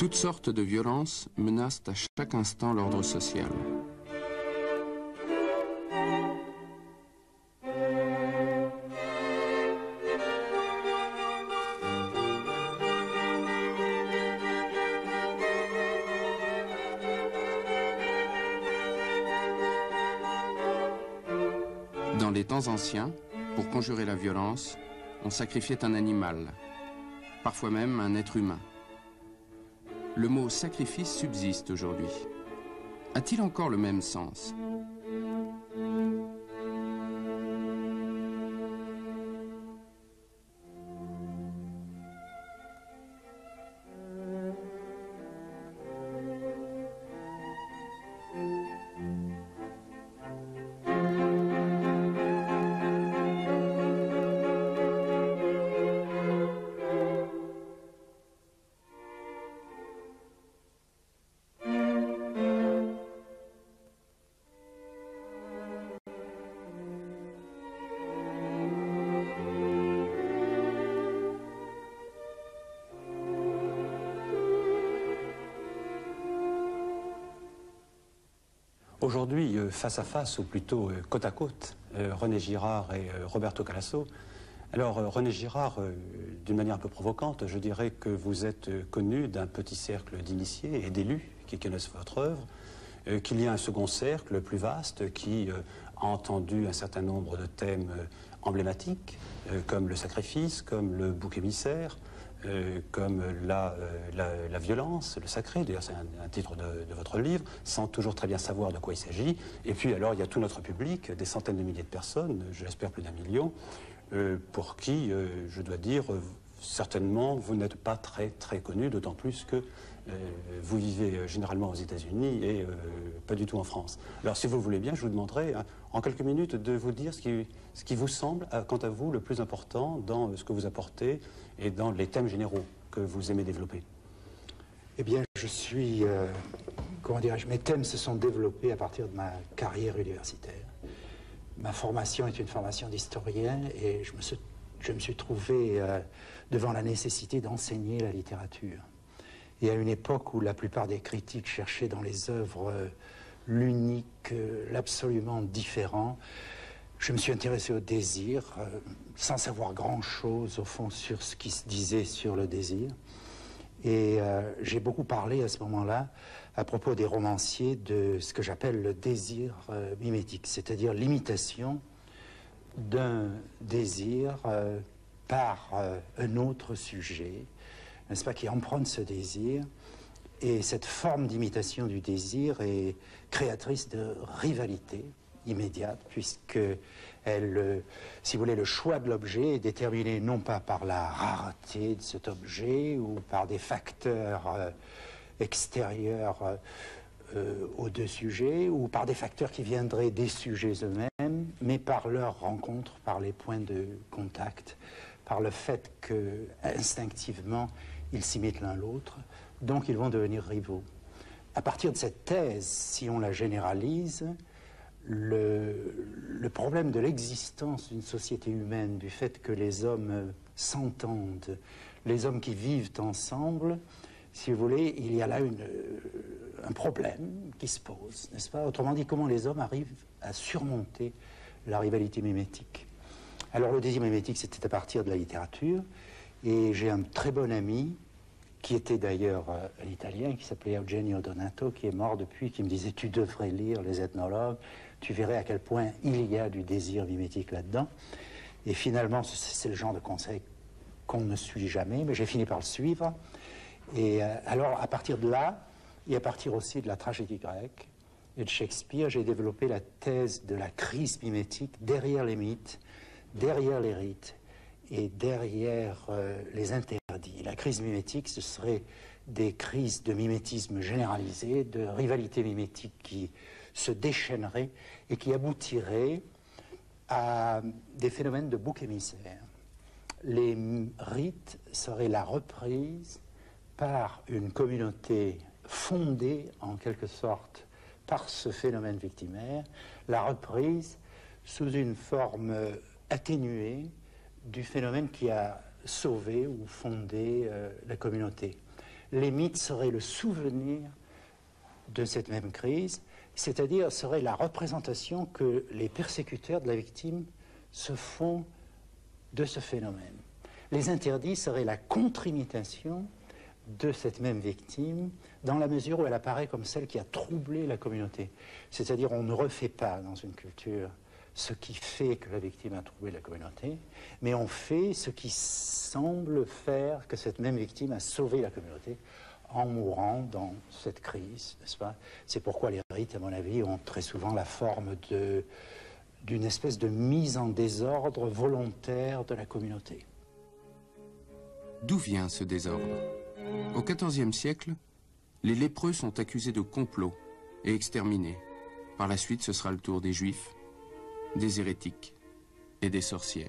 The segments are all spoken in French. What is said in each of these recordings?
Toutes sortes de violences menacent à chaque instant l'ordre social. Dans les temps anciens, pour conjurer la violence, on sacrifiait un animal, parfois même un être humain. Le mot sacrifice subsiste aujourd'hui. A-t-il encore le même sens? Aujourd'hui, euh, face à face, ou plutôt euh, côte à côte, euh, René Girard et Roberto Calasso. Alors, René Girard, d'une manière un peu provocante, je dirais que vous êtes connu d'un petit cercle d'initiés et d'élus qui connaissent votre œuvre, qu'il y a un second cercle plus vaste qui a entendu un certain nombre de thèmes emblématiques, comme le sacrifice, comme le bouc émissaire, euh, comme la, euh, la, violence, le sacré, d'ailleurs c'est un, titre de, votre livre, sans toujours très bien savoir de quoi il s'agit. Et puis alors il y a tout notre public, des centaines de milliers de personnes, je l'espère plus d'un million, euh, pour qui, je dois dire, certainement vous n'êtes pas très très connu, d'autant plus que vous vivez généralement aux États-Unis et pas du tout en France. Alors si vous le voulez bien, je vous demanderai hein, en quelques minutes de vous dire ce qui, ce qui vous semble, quant à vous, le plus important dans ce que vous apportez et dans les thèmes généraux que vous aimez développer Eh bien, je suis. Euh, comment dirais-je Mes thèmes se sont développés à partir de ma carrière universitaire. Ma formation est une formation d'historien et je me suis, je me suis trouvé euh, devant la nécessité d'enseigner la littérature. Et à une époque où la plupart des critiques cherchaient dans les œuvres euh, l'unique, l'absolument différent, je me suis intéressé au désir, euh, sans savoir grand-chose au fond sur ce qui se disait sur le désir. Et euh, j'ai beaucoup parlé à ce moment-là, à propos des romanciers, de ce que j'appelle le désir euh, mimétique, c'est-à-dire l'imitation d'un désir par un autre sujet, n'est-ce pas, qui emprunte ce désir. Et cette forme d'imitation du désir est créatrice de rivalité immédiate, puisque elle, euh, si vous voulez, le choix de l'objet est déterminé non pas par la rareté de cet objet ou par des facteurs euh, extérieurs euh, aux deux sujets ou par des facteurs qui viendraient des sujets eux-mêmes, mais par leur rencontre, par les points de contact, par le fait que instinctivement ils s'imitent l'un l'autre, donc ils vont devenir rivaux. À partir de cette thèse, si on la généralise, le, problème de l'existence d'une société humaine, du fait que les hommes s'entendent, les hommes qui vivent ensemble, si vous voulez, il y a là une, un problème qui se pose, n'est-ce pas Autrement dit, comment les hommes arrivent à surmonter la rivalité mimétique Alors le désir mimétique, c'était à partir de la littérature, et j'ai un très bon ami qui était d'ailleurs euh, un Italien, qui s'appelait Eugenio Donato, qui est mort depuis, qui me disait Tu devrais lire les ethnologues, tu verrais à quel point il y a du désir mimétique là-dedans. Et finalement, c'est le genre de conseil qu'on ne suit jamais, mais j'ai fini par le suivre. Et euh, alors, à partir de là, et à partir aussi de la tragédie grecque et de Shakespeare, j'ai développé la thèse de la crise mimétique derrière les mythes, derrière les rites et derrière euh, les interdits. La crise mimétique, ce serait des crises de mimétisme généralisé, de rivalité mimétique qui se déchaîneraient et qui aboutiraient à des phénomènes de bouc émissaire. Les rites seraient la reprise par une communauté fondée en quelque sorte par ce phénomène victimaire, la reprise sous une forme atténuée du phénomène qui a sauvé ou fondé euh, la communauté. les mythes seraient le souvenir de cette même crise, c'est-à-dire serait la représentation que les persécuteurs de la victime se font de ce phénomène. Les interdits seraient la contre-imitation de cette même victime dans la mesure où elle apparaît comme celle qui a troublé la communauté. C'est-à-dire on ne refait pas dans une culture ce qui fait que la victime a troublé la communauté, mais on fait ce qui semble faire que cette même victime a sauvé la communauté en mourant dans cette crise, n'est-ce pas? C'est pourquoi les rites, à mon avis, ont très souvent la forme d'une espèce de mise en désordre volontaire de la communauté. D'où vient ce désordre? Au XIVe siècle, les lépreux sont accusés de complot et exterminés. Par la suite, ce sera le tour des juifs, des hérétiques et des sorcières.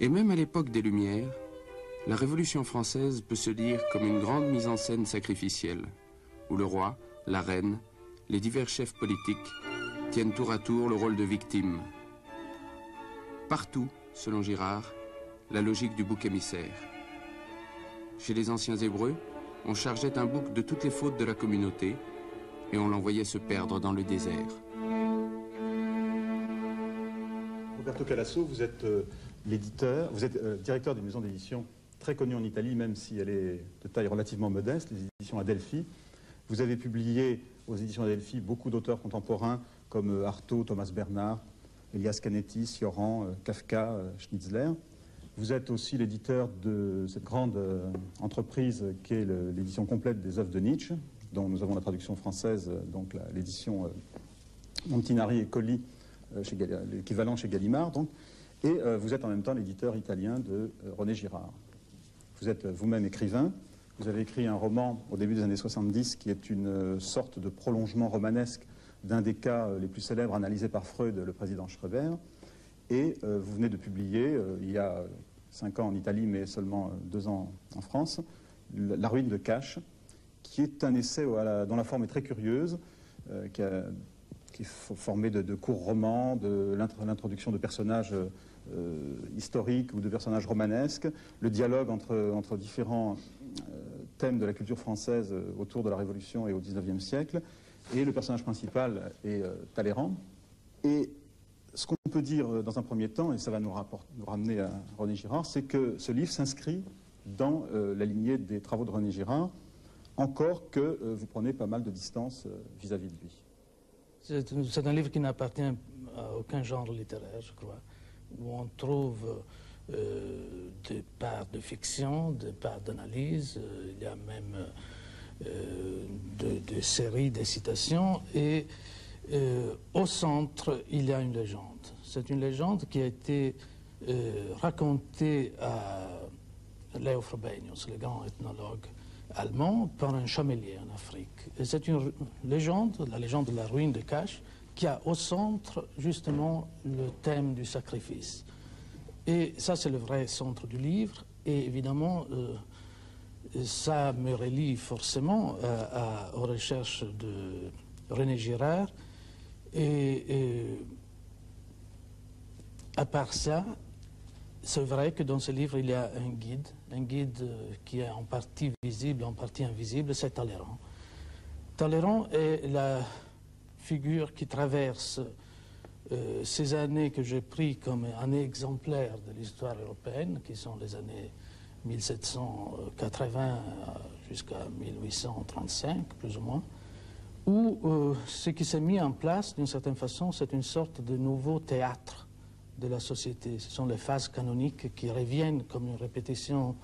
Et même à l'époque des Lumières, la Révolution française peut se lire comme une grande mise en scène sacrificielle, où le roi, la reine, les divers chefs politiques tiennent tour à tour le rôle de victime. Partout, selon Girard, la logique du bouc émissaire. Chez les anciens Hébreux, on chargeait un bouc de toutes les fautes de la communauté et on l'envoyait se perdre dans le désert. Roberto Calasso, vous êtes euh, l'éditeur, vous êtes euh, directeur d'une maison d'édition très connue en Italie, même si elle est de taille relativement modeste, les éditions Adelphi. Vous avez publié aux éditions Adelphi beaucoup d'auteurs contemporains comme euh, Artaud, Thomas Bernard, Elias Canetti, Sioran, euh, Kafka, Schnitzler. Vous êtes aussi l'éditeur de cette grande entreprise qui est l'édition complète des œuvres de Nietzsche, dont nous avons la traduction française, donc l'édition Montinari et Colli, l'équivalent chez Gallimard. Donc. Et euh, vous êtes en même temps l'éditeur italien de euh, René Girard. Vous êtes euh, vous-même écrivain. Vous avez écrit un roman au début des années 70 qui est une sorte de prolongement romanesque d'un des cas les plus célèbres analysés par Freud, le président Schreber. Et vous venez de publier, il y a cinq ans en Italie, mais seulement deux ans en France, La ruine de Cache, qui est un essai dont la forme est très curieuse, qui, est formé de, courts romans, de l'introduction de personnages euh, historiques ou de personnages romanesques, le dialogue entre, entre différents euh, thèmes de la culture française euh, autour de la Révolution et au XIXe siècle, et le personnage principal est Talleyrand. Et ce qu'on peut dire dans un premier temps, et ça va nous, ramener à René Girard, c'est que ce livre s'inscrit dans la lignée des travaux de René Girard, encore que vous prenez pas mal de distance vis-à-vis -vis de lui. C'est un livre qui n'appartient à aucun genre littéraire, je crois où on trouve euh, des parts de fiction, des parts d'analyse, euh, il y a même euh, des séries, des citations, et au centre, il y a une légende. C'est une légende qui a été racontée à Leo Frobenius, le grand ethnologue allemand, par un chamelier en Afrique. C'est une légende, la légende de la ruine de Cache, qui a au centre justement le thème du sacrifice. Et ça, c'est le vrai centre du livre. Et évidemment, euh, ça me relie forcément aux recherches de René Girard. Et, à part ça, c'est vrai que dans ce livre, il y a un guide, un guide euh, qui est en partie visible, en partie invisible, c'est Talleyrand. Talleyrand est la figure qui traverse euh, ces années que j'ai pris comme années exemplaires de l'histoire européenne, qui sont les années 1780 jusqu'à 1835, plus ou moins, où euh, ce qui s'est mis en place, d'une certaine façon, c'est une sorte de nouveau théâtre de la société. Ce sont les phases canoniques qui reviennent comme une répétition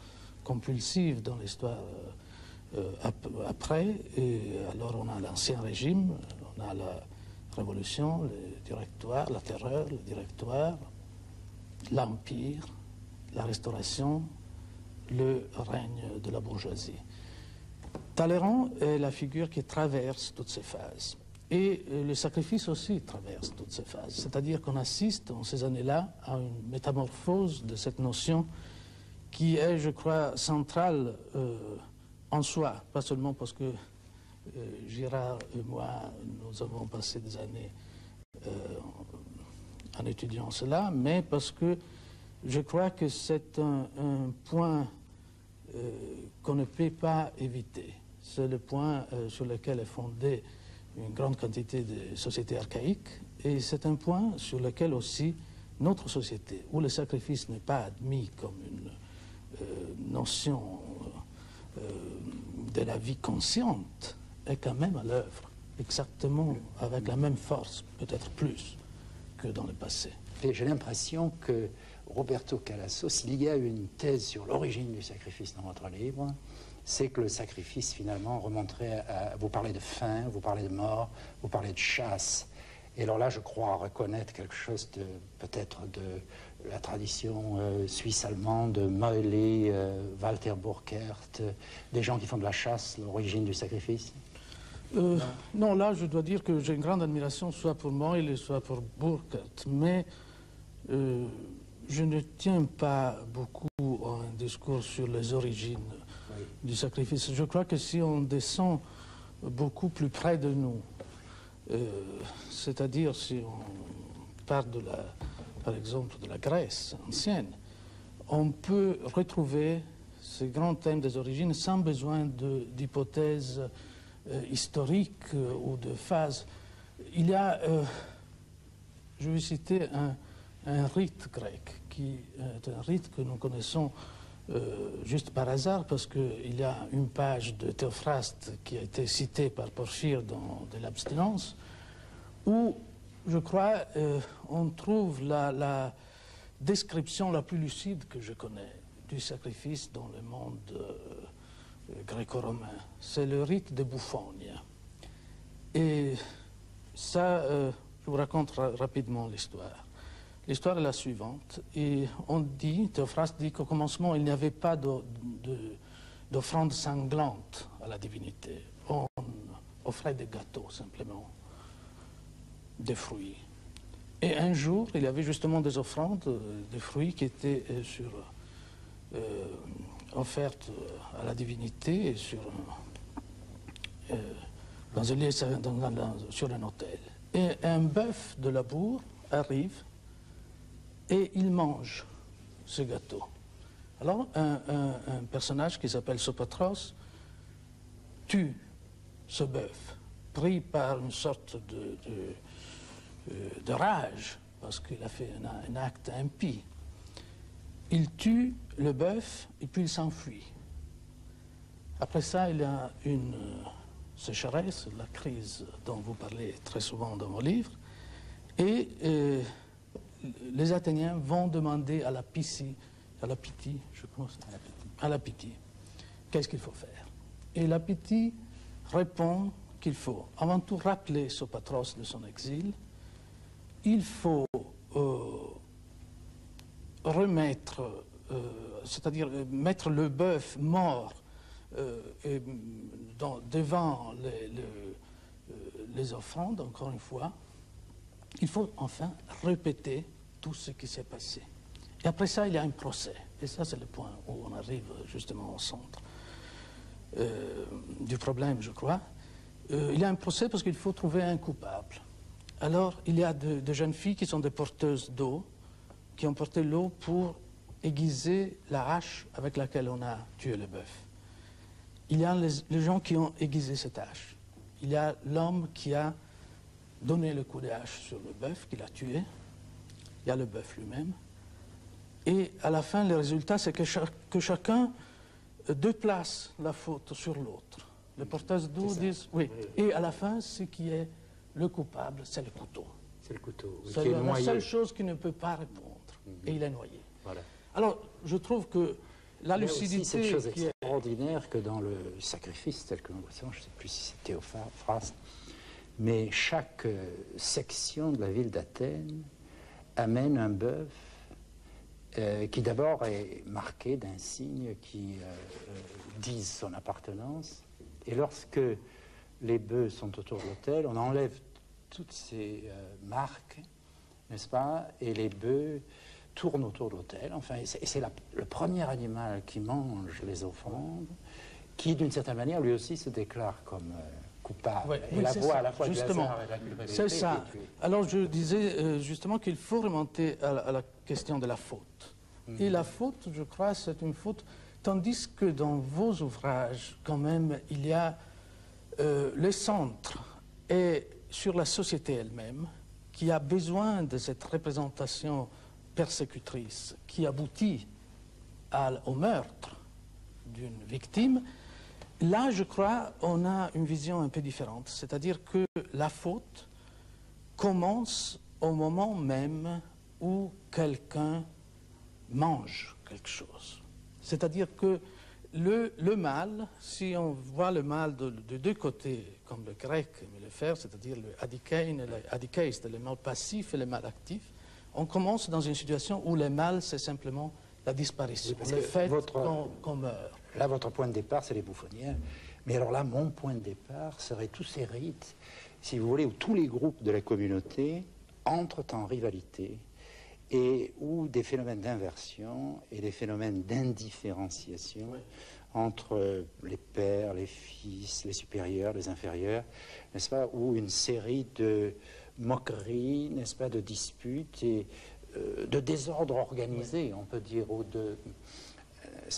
compulsive dans l'histoire euh, après. Et alors on a l'Ancien Régime, on a la Révolution, le directoire, la terreur, le directoire, l'Empire, la Restauration, le règne de la bourgeoisie. Talleyrand est la figure qui traverse toutes ces phases. Et euh, le sacrifice aussi traverse toutes ces phases. C'est-à-dire qu'on assiste en ces années-là à une métamorphose de cette notion qui est, je crois, centrale euh, en soi, pas seulement parce que euh, Gérard et moi, nous avons passé des années en étudiant cela, mais parce que je crois que c'est un, point euh, qu'on ne peut pas éviter. C'est le point euh, sur lequel est fondée une grande quantité de sociétés archaïques, et c'est un point sur lequel aussi notre société, où le sacrifice n'est pas admis comme une euh, notion de la vie consciente, est quand même à l'œuvre, exactement avec la même force, peut-être plus que dans le passé. J'ai l'impression que Roberto Calasso, s'il y a une thèse sur l'origine du sacrifice dans votre livre, c'est que le sacrifice finalement remonterait à, vous parlez de faim, vous parlez de mort, vous parlez de chasse. Et alors là, je crois reconnaître quelque chose de peut-être de la tradition euh, suisse-allemande, de euh, Walter Burkert, des gens qui font de la chasse, l'origine du sacrifice. Euh, non, là, je dois dire que j'ai une grande admiration soit pour Moyle, soit pour Burkert, mais euh, je ne tiens pas beaucoup à un discours sur les origines du sacrifice. Je crois que si on descend beaucoup plus près de nous, euh, c'est-à-dire si on part de la, par exemple de la Grèce ancienne, on peut retrouver ces grands thèmes des origines sans besoin d'hypothèses euh, historique euh, ou de phase. Il y a, je vais citer un, rite grec, qui est un rite que nous connaissons juste par hasard, parce qu'il y a une page de Théophraste qui a été citée par Porphyre dans De l'abstinence, où, je crois, on trouve la, description la plus lucide que je connais du sacrifice dans le monde gréco-romain. C'est le rite de Bouffogne. Et ça, euh, je vous raconte rapidement l'histoire. L'histoire est la suivante. Et on dit, Théophraste dit qu'au commencement, il n'y avait pas d'offrande sanglante à la divinité. On offrait des gâteaux, simplement, des fruits. Et un jour, il y avait justement des offrandes, euh, des fruits qui étaient euh, sur offerte à la divinité sur, euh, dans un sur un hôtel. Et un bœuf de la bourre arrive et il mange ce gâteau. Alors, un, personnage qui s'appelle Sopatros tue ce bœuf, pris par une sorte de, euh, rage, parce qu'il a fait un acte impie. Il tue le bœuf et puis il s'enfuit. Après ça, il y a une sécheresse, la crise dont vous parlez très souvent dans vos livres, et euh, les Athéniens vont demander à la Piscie, à la Pythie, qu'est-ce qu'il faut faire? Et la Pythie répond qu'il faut avant tout rappeler Sopatros de son exil, il faut euh, remettre, euh, c'est-à-dire euh, mettre le bœuf mort euh, devant les, offrandes, encore une fois, il faut enfin répéter tout ce qui s'est passé. Et après ça, il y a un procès. Et ça, c'est le point où on arrive justement au centre du problème, je crois. il y a un procès parce qu'il faut trouver un coupable. Alors, il y a de jeunes filles qui sont des porteuses d'eau, qui ont porté l'eau pour aiguiser la hache avec laquelle on a tué le bœuf. Il y a les, gens qui ont aiguisé cette hache. Il y a l'homme qui a donné le coup de hache sur le bœuf, qui l'a tué. Il y a le bœuf lui-même. Et à la fin, le résultat, c'est que, que, chacun déplace la faute sur l'autre. Les porteurs d'eau disent oui. Et à la fin, ce qui est le coupable, c'est le couteau. C'est le couteau. C'est la, seule chose qui ne peut pas répondre. Et il est noyé. Alors, je trouve que la lucidité. C'est cette chose extraordinaire que dans le sacrifice tel que nous le je ne sais plus si c'est Théophraste, mais chaque euh, section de la ville d'Athènes amène un bœuf euh, qui d'abord est marqué d'un signe qui euh, dit son appartenance. Et lorsque les bœufs sont autour de l'autel, on enlève toutes ces marques, n'est-ce pas Et les bœufs tourne autour de l'autel. Enfin, c'est le premier animal qui mange les offrandes, qui d'une certaine manière lui aussi se déclare comme euh, coupable. Ouais, et oui, la voie ça, à la fois justement. C'est ça. Alors je disais euh, justement qu'il faut remonter à, la- à la question de la faute. Et la faute, je crois, c'est une faute, tandis que dans vos ouvrages, quand même, il y a euh, le centre et sur la société elle-même, qui a besoin de cette représentation persécutrice qui aboutit à- au meurtre d'une victime, là, je crois, on a une vision un peu différente. C'est-à-dire que la faute commence au moment même où quelqu'un mange quelque chose. C'est-à-dire que le, le mal, si on voit le mal de, de deux côtés, comme le grec aimait le faire, c'est-à-dire le adikein et le adikeist, le mal passif et le mal actif, on commence dans une situation où le mal, c'est simplement la disparition, Oui, le fait votre- qu'on qu'on meurt. Là, votre point de départ, c'est les bouffonnières. Mais alors là, mon point de départ serait tous ces rites, si vous voulez, où tous les groupes de la communauté entrent en rivalité et où des phénomènes d'inversion et des phénomènes d'indifférenciation entre les pères, les fils, les supérieurs, les inférieurs, n'est-ce pas, ou une série de moqueries, n'est-ce pas, de disputes et euh, de désordres organisés, on peut dire, ou de,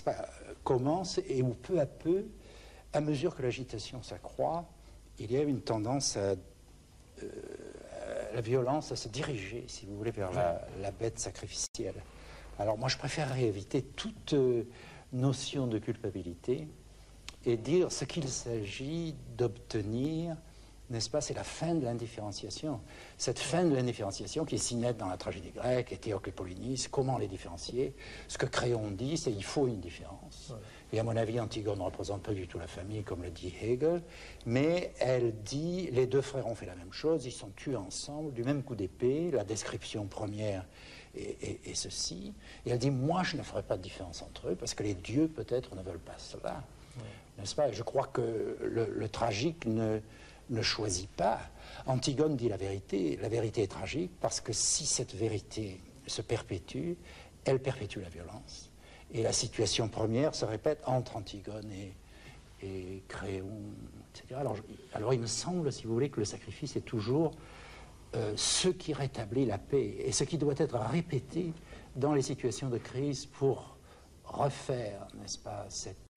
pas, commence et où peu à peu, à mesure que l'agitation s'accroît, il y a une tendance à, euh, à la violence à se diriger, si vous voulez, vers la, la bête sacrificielle. Alors moi, je préférerais éviter toute euh, notion de culpabilité et dire ce qu'il s'agit d'obtenir, n'est-ce pas, c'est la fin de l'indifférenciation. Cette fin de l'indifférenciation qui est si nette dans la tragédie grecque, et Théocle et Polynice, comment les différencier? Ce que Créon dit, c'est qu'il faut une différence. Et à mon avis, Antigone ne représente pas du tout la famille, comme le dit Hegel, mais elle dit, les deux frères ont fait la même chose, ils sont tués ensemble, du même coup d'épée, la description première est ceci, et elle dit, moi je ne ferai pas de différence entre eux, parce que les dieux peut-être ne veulent pas cela. N'est-ce pas? Et Je crois que le, le tragique ne, ne choisit pas. Antigone dit la vérité. La vérité est tragique parce que si cette vérité se perpétue, elle perpétue la violence. Et la situation première se répète entre Antigone et, Créon, etc. Alors, il me semble, si vous voulez, que le sacrifice est toujours euh, ce qui rétablit la paix et ce qui doit être répété dans les situations de crise pour refaire, n'est-ce pas, cette,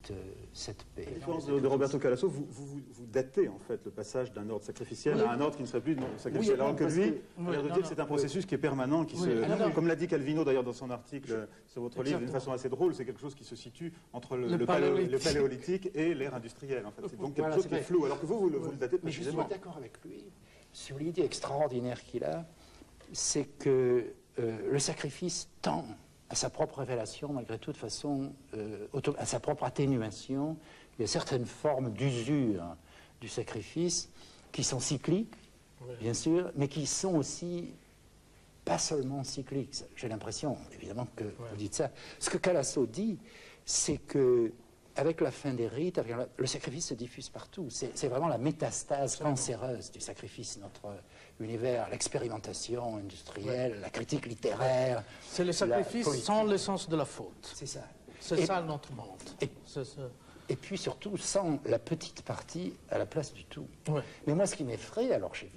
cette paix. À la différence de, de Roberto Calasso, vous, vous, vous- vous datez en fait le passage d'un ordre sacrificiel à un ordre qui ne serait plus non sacrificiel. Oui, alors non, que lui, que- il a l'air de non, dire que non. c'est un processus qui est permanent, qui Oui, se, non, non. comme l'a dit Calvino d'ailleurs dans son article sur votre livre d'une façon assez drôle, c'est quelque chose qui se situe entre le, Le le paléo- paléolithique. le paléolithique et l'ère industrielle. En fait, c'est donc quelque Voilà, chose qui est flou. Alors que vous, vous, le, vous le datez Mais je suis d'accord avec lui sur l'idée extraordinaire qu'il a, c'est que euh, le sacrifice tend à sa propre révélation, malgré tout, de façon, euh, à sa propre atténuation. Il y a certaines formes d'usure du sacrifice qui sont cycliques, bien sûr, mais qui sont aussi pas seulement cycliques. J'ai l'impression, évidemment, que vous dites ça. Ce que Calasso dit, c'est que avec la fin des rites, avec la- le sacrifice se diffuse partout. C'est vraiment la métastase cancéreuse du sacrifice, notre univers, l'expérimentation industrielle, la critique littéraire. C'est le sacrifice sans le sens de la faute. C'est ça. C'est ça notre monde. et- C'est ça. Et puis surtout, sans la petite partie à la place du tout. Ouais. Mais moi, ce qui m'effraie, alors j'ai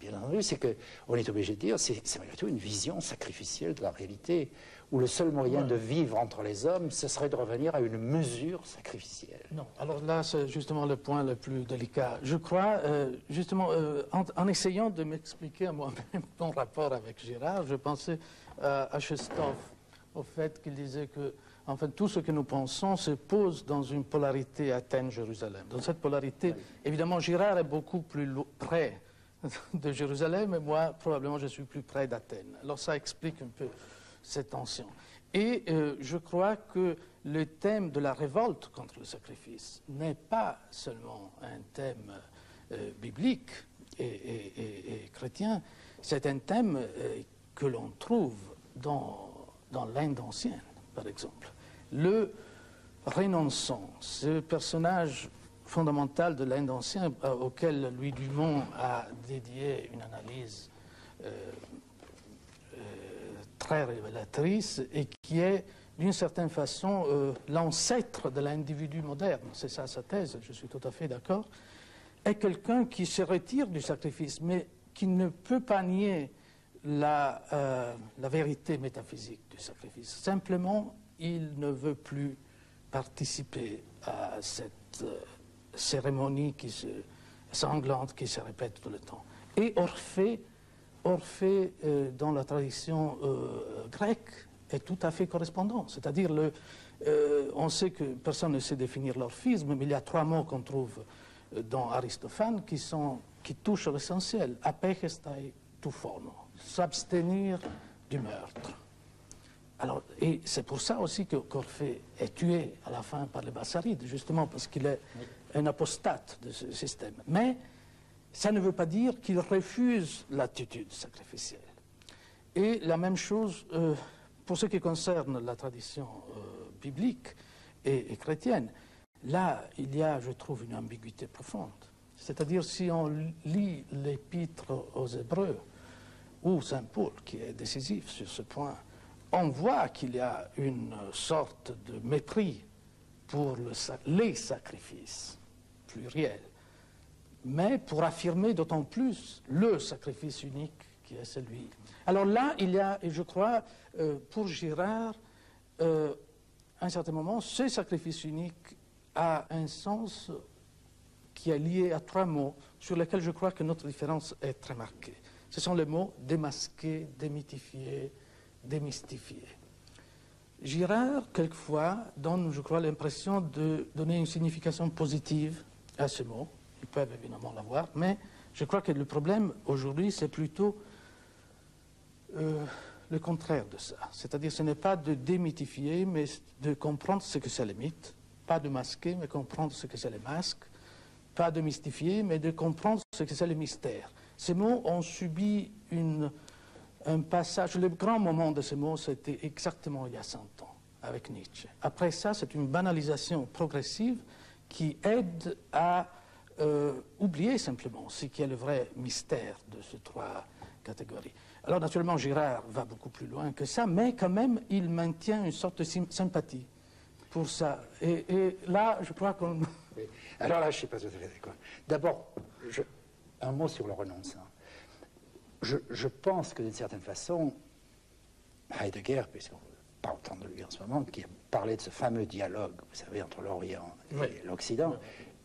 bien entendu, c'est qu'on est obligé de dire, c'est malgré tout une vision sacrificielle de la réalité, où le seul moyen de vivre entre les hommes, ce serait de revenir à une mesure sacrificielle. Non, alors là, c'est justement le point le plus délicat. Je crois, euh, justement, euh, en, en essayant de m'expliquer à moi-même mon rapport avec Girard, je pensais euh, à Chestov, au fait qu'il disait que, en fait, tout ce que nous pensons se pose dans une polarité Athènes-Jérusalem. Dans cette polarité, évidemment, Girard est beaucoup plus près de Jérusalem, et moi, probablement, je suis plus près d'Athènes. Alors ça explique un peu cette tension. Et euh, je crois que le thème de la révolte contre le sacrifice n'est pas seulement un thème euh, biblique et, chrétien, c'est un thème euh, que l'on trouve dans, dans l'Inde ancienne, par exemple. Le renonçant, ce personnage fondamental de l'Inde ancienne auquel Louis Dumont a dédié une analyse très révélatrice et qui est d'une certaine façon euh, l'ancêtre de l'individu moderne. C'est ça sa thèse, je suis tout à fait d'accord. est quelqu'un qui se retire du sacrifice, mais qui ne peut pas nier la, euh, vérité métaphysique du sacrifice. Simplement, il ne veut plus participer à cette euh, cérémonie qui se, sanglante qui se répète tout le temps. Et Orphée, Orphée euh, dans la tradition euh, grecque, est tout à fait correspondant. C'est-à-dire, euh, on sait que personne ne sait définir l'orphisme, mais il y a trois mots qu'on trouve euh, dans Aristophane qui, sont, qui touchent l'essentiel. Apegestai tu s'abstenir du meurtre. Alors, et c'est pour ça aussi que Corphée est tué à la fin par les Bassarides, justement parce qu'il est un apostate de ce système. Mais ça ne veut pas dire qu'il refuse l'attitude sacrificielle. Et la même chose euh, pour ce qui concerne la tradition euh, biblique et, chrétienne. Là, il y a, je trouve, une ambiguïté profonde. C'est-à-dire, si on lit l'épître aux Hébreux, ou Saint Paul, qui est décisif sur ce point, on voit qu'il y a une sorte de mépris pour les sacrifices pluriels, mais pour affirmer d'autant plus le sacrifice unique qui est celui. Alors là, il y a, je crois, euh, pour Girard, euh, à un certain moment, ce sacrifice unique a un sens qui est lié à trois mots sur lesquels je crois que notre différence est très marquée. Ce sont les mots démasquer, démythifier, démystifier. Girard, quelquefois, donne, je crois, l'impression de donner une signification positive à ces mots. Ils peuvent évidemment l'avoir, mais je crois que le problème aujourd'hui, c'est plutôt euh, le contraire de ça. C'est-à-dire, ce n'est pas de démythifier, mais de comprendre ce que c'est le mythe. Pas de masquer, mais comprendre ce que c'est le masque. Pas de mystifier, mais de comprendre ce que c'est le mystère. Ces mots ont subi une, un passage. Le grand moment de ces mots, c'était exactement il y a 100 ans, avec Nietzsche. Après ça, c'est une banalisation progressive qui aide à euh, oublier simplement ce qui est le vrai mystère de ces trois catégories. Alors naturellement, Girard va beaucoup plus loin que ça, mais quand même, il maintient une sorte de sympathie pour ça. Et, et là, je crois qu'on... Alors là, je ne suis pas tout à fait d'accord. D'abord, je- un mot sur le renoncement. Je, je pense que d'une certaine façon, Heidegger, puisqu'on parle tant de lui en ce moment, qui a parlé de ce fameux dialogue, vous savez, entre l'Orient et Oui. l'Occident,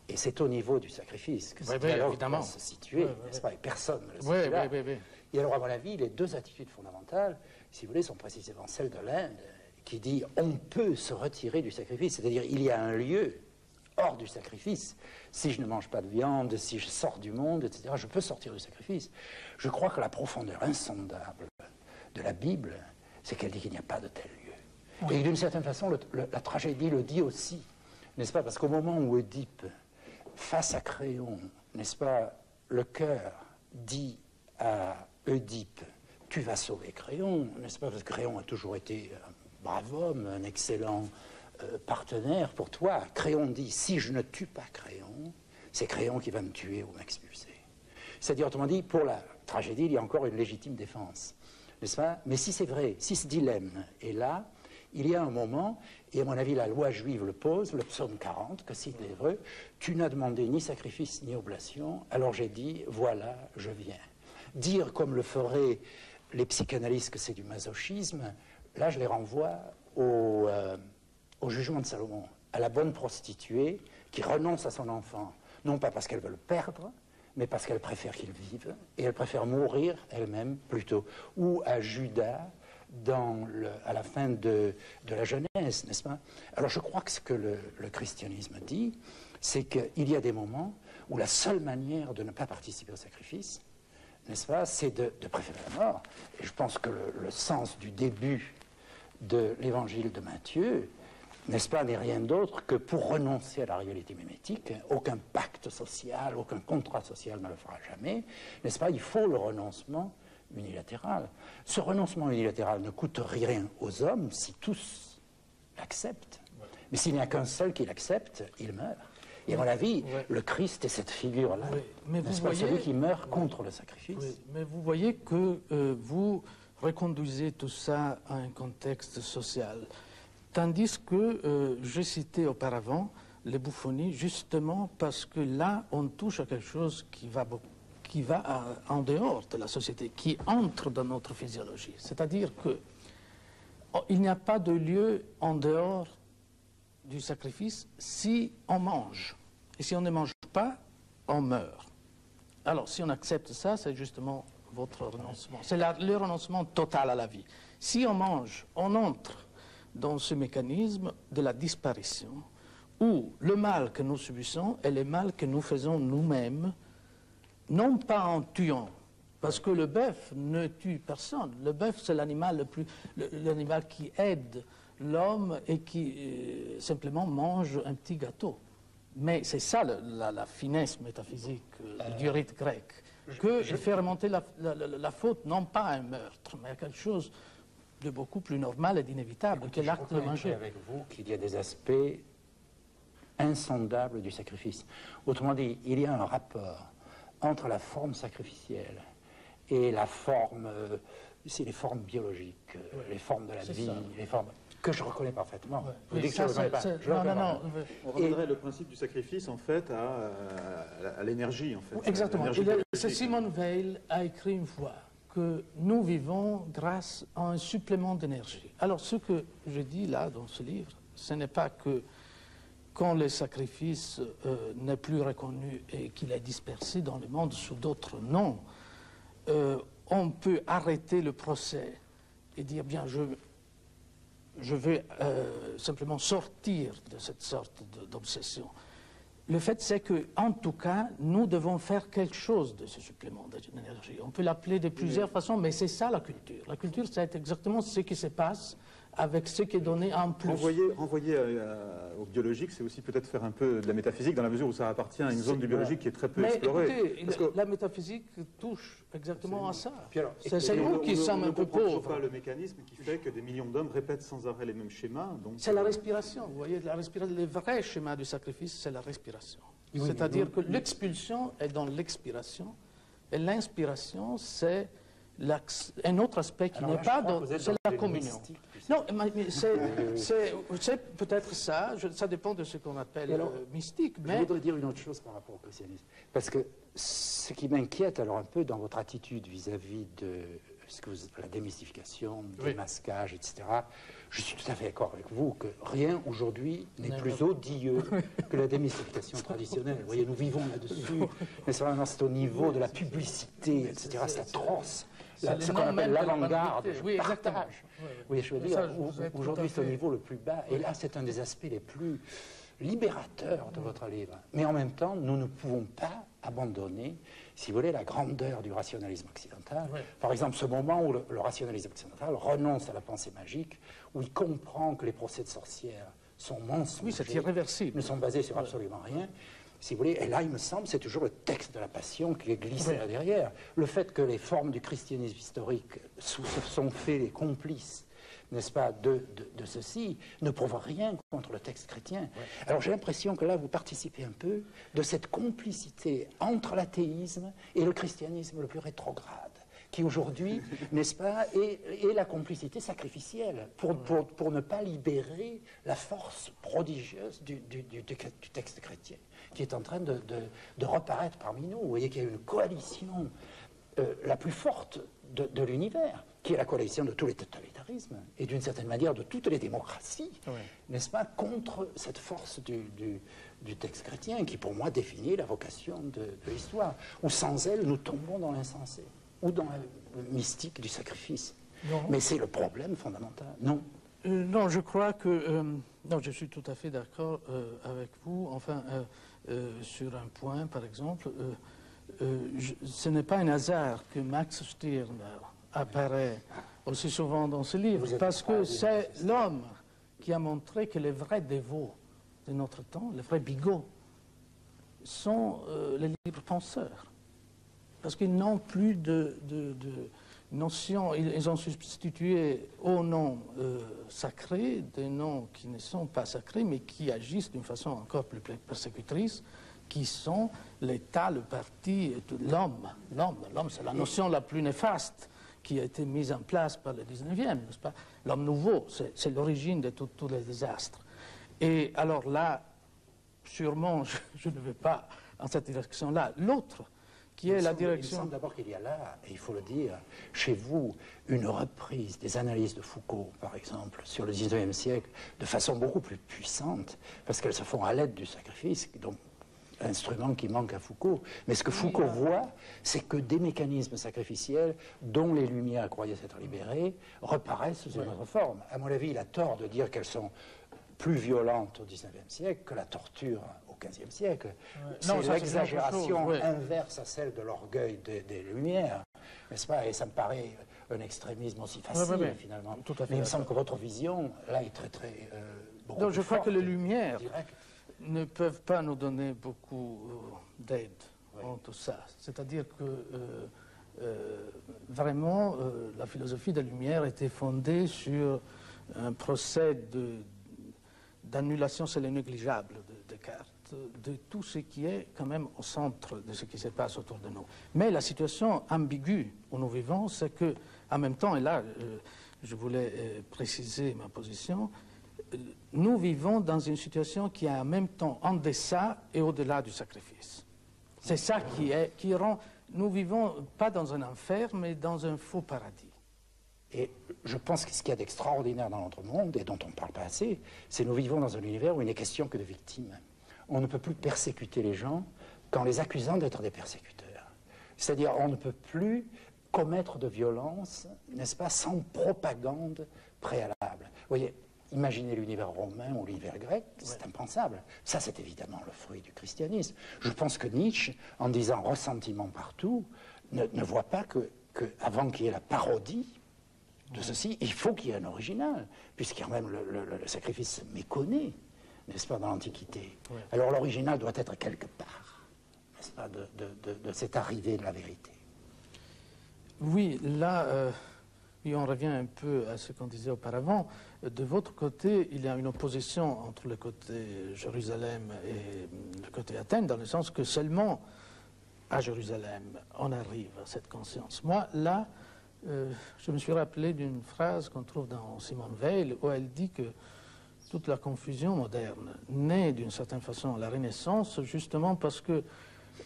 et c'est au niveau du sacrifice que ce Oui, dialogue doit se situer, Oui, n'est-ce pas Et personne ne le là. oui. Et alors, à mon avis, les deux attitudes fondamentales, si vous voulez, sont précisément celles de l'Inde, qui dit on peut se retirer du sacrifice, c'est-à-dire il y a un lieu hors du sacrifice. Si je ne mange pas de viande, si je sors du monde, etc., je peux sortir du sacrifice. Je crois que la profondeur insondable de la Bible, c'est qu'elle dit qu'il n'y a pas de tel lieu. Et d'une certaine façon, le- le- la tragédie le dit aussi, n'est-ce pas? Parce qu'au moment où Oedipe, face à Créon, n'est-ce pas, le cœur dit à Oedipe, tu vas sauver Créon, n'est-ce pas Parce que Créon a toujours été un brave homme, un excellent euh, partenaire pour toi. Créon dit, si je ne tue pas Créon, c'est Créon qui va me tuer ou m'expulser. C'est-à-dire, autrement dit, pour la tragédie, il y a encore une légitime défense. N'est-ce pas? Mais si c'est vrai, si ce dilemme est là, il y a un moment, et à mon avis, la loi juive le pose, le psaume 40, que est vrai, tu n'as demandé ni sacrifice ni oblation, alors j'ai dit, voilà, je viens. Dire comme le feraient les psychanalystes que c'est du masochisme, là, je les renvoie au, euh, au jugement de Salomon, à la bonne prostituée qui renonce à son enfant, non pas parce qu'elle veut le perdre, mais parce qu'elle préfère qu'il vive, et elle préfère mourir elle-même plutôt. Ou à Judas, à la fin de, la Genèse, n'est-ce pas? Alors je crois que ce que le, christianisme dit, c'est qu'il y a des moments où la seule manière de ne pas participer au sacrifice, n'est-ce pas, c'est de, de préférer la mort. Et je pense que le, le sens du début de l'évangile de Matthieu, n'est-ce pas, n'est rien d'autre que pour renoncer à la réalité mimétique, aucun pacte social, aucun contrat social ne le fera jamais, n'est-ce pas, il faut le renoncement unilatéral. Ce renoncement unilatéral ne coûte rien aux hommes si tous l'acceptent. Mais s'il n'y a qu'un seul qui l'accepte, il meurt. Et à mon avis, Ouais. le Christ est cette figure-là. Oui, mais vous N'est-ce pas, voyez- celui qui meurt contre le sacrifice? Oui, mais vous voyez que euh, vous reconduisez tout ça à un contexte social. Tandis que, euh, j'ai cité auparavant, les bouffonies, justement parce que là, on touche à quelque chose qui va, qui va en dehors de la société, qui entre dans notre physiologie. C'est-à-dire que oh, il n'y a pas de lieu en dehors du sacrifice si on mange. Et si on ne mange pas, on meurt. Alors, si on accepte ça, c'est justement votre renoncement. C'est le renoncement total à la vie. Si on mange, on entre dans ce mécanisme de la disparition, où le mal que nous subissons est le mal que nous faisons nous-mêmes, non pas en tuant, parce que le bœuf ne tue personne. Le bœuf, c'est l'animal le plus, l'animal qui aide l'homme et qui euh, simplement mange un petit gâteau. Mais c'est ça la, finesse métaphysique euh, du rite grec, que je, fait remonter la, la, faute non pas à un meurtre, mais à quelque chose de beaucoup plus normal et d'inévitable que l'acte de manger. avec vous qu'il y a des aspects insondables du sacrifice. Autrement dit, il y a un rapport entre la forme sacrificielle et la forme, euh, c'est les formes biologiques, euh, les formes de la vie, les formes que je reconnais parfaitement. Vous dites que je ne pas. non, non, non. On reviendrait le principe du sacrifice, en fait, à, à, l'énergie, en fait. Exactement. Simone Veil a écrit une fois que nous vivons grâce à un supplément d'énergie. Alors, ce que je dis là, dans ce livre, ce n'est pas que quand le sacrifice euh, n'est plus reconnu et qu'il est dispersé dans le monde sous d'autres noms, euh, on peut arrêter le procès et dire, bien, je, je veux euh, simplement sortir de cette sorte d'obsession. Le fait, c'est que, en tout cas, nous devons faire quelque chose de ce supplément d'énergie. On peut l'appeler de plusieurs façons, mais c'est ça la culture. La culture, c'est exactement ce qui se passe avec ce qui est donné en plus. Renvoyer, au biologique, c'est aussi peut-être faire un peu de la métaphysique, dans la mesure où ça appartient à une zone du biologique qui est très peu Mais explorée. Écoutez, la métaphysique touche exactement à ça. C'est nous qui sommes un peu pauvres. pas le mécanisme qui fait que des millions d'hommes répètent sans arrêt les mêmes schémas. C'est la respiration. Vous voyez, la respiration, le vrai schéma du sacrifice, c'est la respiration. C'est-à-dire que l'expulsion est dans l'expiration, et l'inspiration, c'est un autre aspect qui n'est pas dans, c'est la communion. Non, mais c'est peut-être ça, ça dépend de ce qu'on appelle euh, mystique. Mais... Je voudrais dire une autre chose par rapport au christianisme. Parce que ce qui m'inquiète alors un peu dans votre attitude vis-à-vis de ce que la démystification, le démasquage, etc., je suis tout à fait d'accord avec vous que rien aujourd'hui n'est plus odieux que la démystification traditionnelle. Vous voyez, nous vivons là-dessus, mais c'est au niveau de la publicité, etc., c'est atroce ce qu'on appelle l'avant-garde, oui, partage. Oui, je veux dire, aujourd'hui c'est au niveau le plus bas, et là c'est un des aspects les plus libérateurs de votre livre. Mais en même temps, nous ne pouvons pas abandonner, si vous voulez, la grandeur du rationalisme occidental. Par exemple, ce moment où le, rationalisme occidental renonce à la pensée magique, où il comprend que les procès de sorcières sont mensongers, oui, irréversible. ne sont basés sur absolument rien, si vous voulez. Et là, il me semble, c'est toujours le texte de la Passion qui est glissé là derrière. Le fait que les formes du christianisme historique sont fait les complices, n'est-ce pas, de, de, ceci, ne prouve rien contre le texte chrétien. Alors j'ai l'impression que là, vous participez un peu de cette complicité entre l'athéisme et le christianisme le plus rétrograde qui aujourd'hui, n'est-ce pas, est, la complicité sacrificielle pour, pour, pour, ne pas libérer la force prodigieuse du, du, du, du texte chrétien qui est en train de, de, reparaître parmi nous. Vous voyez qu'il y a une coalition euh, la plus forte de, l'univers, qui est la coalition de tous les totalitarismes et d'une certaine manière de toutes les démocraties, n'est-ce pas, contre cette force du, du, texte chrétien qui, pour moi, définit la vocation de, l'histoire. Ou sans elle, nous tombons dans l'insensé ou dans le mystique du sacrifice. Mais c'est le problème fondamental, non euh, Non, je crois que... Euh, non, je suis tout à fait d'accord avec vous. Enfin, sur un point, par exemple, euh, euh, ce n'est pas un hasard que Max Stirner apparaît aussi souvent dans ce livre, parce que c'est l'homme qui a montré que les vrais dévots de notre temps, les vrais bigots, sont les libres penseurs. Parce qu'ils n'ont plus de, de notions, ils, ont substitué aux noms euh, sacrés des noms qui ne sont pas sacrés, mais qui agissent d'une façon encore plus persécutrice, qui sont l'État, le parti, l'homme. L'homme, l'homme, c'est la notion la plus néfaste qui a été mise en place par le 19e, n'est-ce pas? L'homme nouveau, c'est l'origine de tous les désastres. Et alors là, sûrement, je, ne vais pas en cette direction-là. L'autre, qui est la direction... Il me semble d'abord qu'il y a là, et il faut le dire, chez vous, une reprise des analyses de Foucault, par exemple, sur le XIXe siècle, de façon beaucoup plus puissante, parce qu'elles se font à l'aide du sacrifice, donc instrument qui manque à Foucault. Mais ce que Foucault voit, c'est que des mécanismes sacrificiels dont les Lumières croyaient s'être libérées reparaissent sous une autre forme. À mon avis, il a tort de dire qu'elles sont plus violentes au XIXe siècle que la torture au XVe siècle. C'est l'exagération inverse à celle de l'orgueil des, Lumières, n'est-ce pas? Et ça me paraît un extrémisme aussi facile, finalement. Tout à fait Mais il me semble que votre vision, là, est très, très... Euh, Donc je crois que les Lumières ne peuvent pas nous donner beaucoup euh, d'aide en tout ça. C'est-à-dire que euh, euh, vraiment, la philosophie des Lumières était fondée sur un procès d'annulation, c'est le négligeable de de tout ce qui est quand même au centre de ce qui se passe autour de nous. Mais la situation ambiguë où nous vivons, c'est que, en même temps, et là, je voulais préciser ma position, nous vivons dans une situation qui est en même temps en deçà et au-delà du sacrifice. C'est ça qui, est, qui rend... Nous vivons pas dans un enfer, mais dans un faux paradis. Et je pense que ce qu'il y a d'extraordinaire dans notre monde, et dont on ne parle pas assez, c'est nous vivons dans un univers où il n'est question que de victimes. On ne peut plus persécuter les gens qu'en les accusant d'être des persécuteurs. C'est-à-dire, on ne peut plus commettre de violence, n'est-ce pas, sans propagande préalable. Vous voyez, Imaginez l'univers romain ou l'univers grec, c'est impensable. Ça, c'est évidemment le fruit du christianisme. Je pense que Nietzsche, en disant ressentiment partout, ne, voit pas que, avant qu'il y ait la parodie de ceci, il faut qu'il y ait un original, puisqu'il y a même le, sacrifice méconnu, n'est-ce pas, dans l'Antiquité. Alors l'original doit être quelque part, n'est-ce pas, de, cette arrivée de la vérité. Oui, là, euh, et on revient un peu à ce qu'on disait auparavant, de votre côté, il y a une opposition entre le côté Jérusalem et le côté Athènes, dans le sens que seulement à Jérusalem, on arrive à cette conscience. Moi, là, euh, je me suis rappelé d'une phrase qu'on trouve dans Simone Veil, où elle dit que toute la confusion moderne naît d'une certaine façon à la Renaissance, justement parce que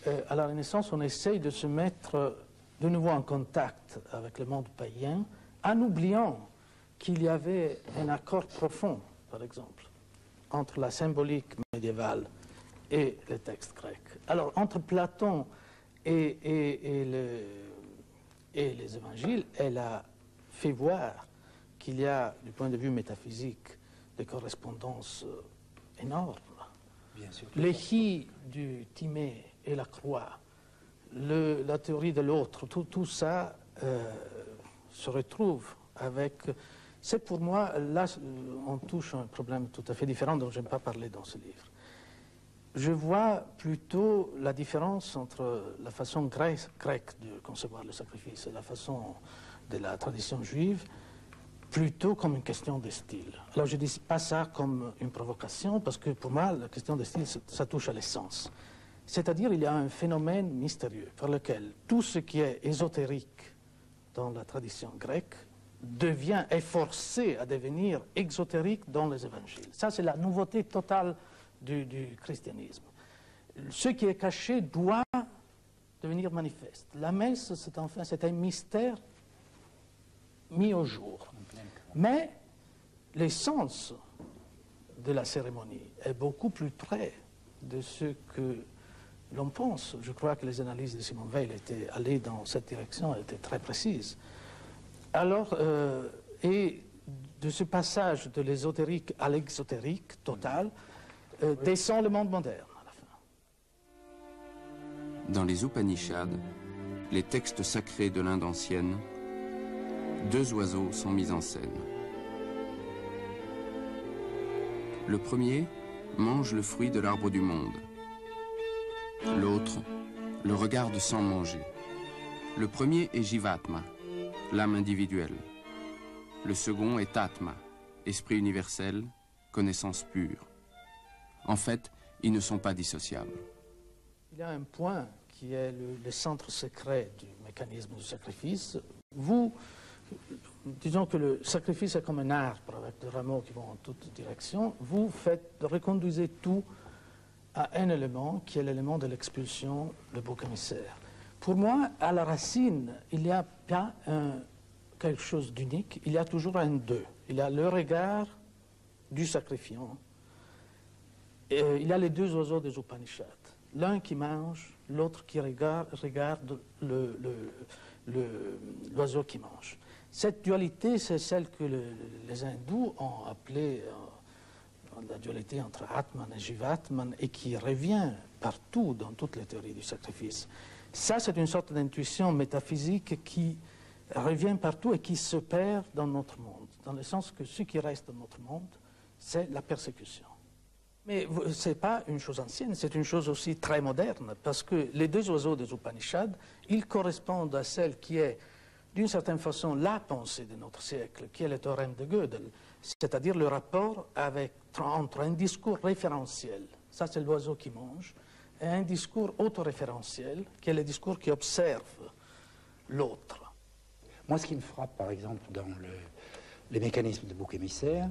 euh, à la Renaissance, on essaye de se mettre de nouveau en contact avec le monde païen, en oubliant qu'il y avait un accord profond, par exemple, entre la symbolique médiévale et les textes grecs. Alors, entre Platon et, les évangiles, elle a fait voir qu'il y a, du point de vue métaphysique, des correspondances euh, énormes. L'échi du Timée et la croix, la théorie de l'autre, tout, ça euh, se retrouve avec c'est pour moi, là, on touche un problème tout à fait différent dont je n'aime pas parler dans ce livre. Je vois plutôt la différence entre la façon grecque de concevoir le sacrifice et la façon de la tradition juive, plutôt comme une question de style. Alors je ne dis pas ça comme une provocation, parce que pour moi, la question de style, ça touche à l'essence. C'est-à-dire, il y a un phénomène mystérieux par lequel tout ce qui est ésotérique dans la tradition grecque devient, est forcé à devenir exotérique dans les évangiles. Ça, c'est la nouveauté totale du, christianisme. Ce qui est caché doit devenir manifeste. La messe, c'est enfin c'est un mystère mis au jour. Mais l'essence de la cérémonie est beaucoup plus près de ce que l'on pense. Je crois que les analyses de Simon Veil étaient allées dans cette direction, étaient très précises. Alors, euh, et de ce passage de l'ésotérique à l'exotérique total, euh, descend le monde moderne à la fin. Dans les Upanishads, les textes sacrés de l'Inde ancienne, deux oiseaux sont mis en scène. Le premier mange le fruit de l'arbre du monde. L'autre le regarde sans manger. Le premier est Jivatma, l'âme individuelle. Le second est Atma, esprit universel, connaissance pure. En fait, ils ne sont pas dissociables. Il y a un point qui est le, centre secret du mécanisme du sacrifice. Disons que le sacrifice est comme un arbre avec des rameaux qui vont en toutes directions. Vous faites, reconduisez tout à un élément qui est l'élément de l'expulsion, le bouc émissaire. Pour moi, à la racine, il n'y a pas quelque chose d'unique, il y a toujours un deux. Il y a le regard du sacrifiant. Et il y a les deux oiseaux des Upanishads. L'un qui mange, l'autre qui regarde, regarde l'oiseau qui mange. Cette dualité, c'est celle que les hindous ont appelée euh, la dualité entre Atman et Jivatman et qui revient partout dans toutes les théories du sacrifice. Ça, c'est une sorte d'intuition métaphysique qui revient partout et qui se perd dans notre monde, dans le sens que ce qui reste dans notre monde, c'est la persécution. Mais ce n'est pas une chose ancienne, c'est une chose aussi très moderne, parce que les deux oiseaux des Upanishads, ils correspondent à celle qui est, d'une certaine façon, la pensée de notre siècle, qui est le théorème de Gödel, c'est-à-dire le rapport entre un discours référentiel, ça c'est l'oiseau qui mange, et un discours autoréférentiel, qui est le discours qui observe l'autre. Moi, ce qui me frappe, par exemple, dans les mécanismes de bouc émissaire,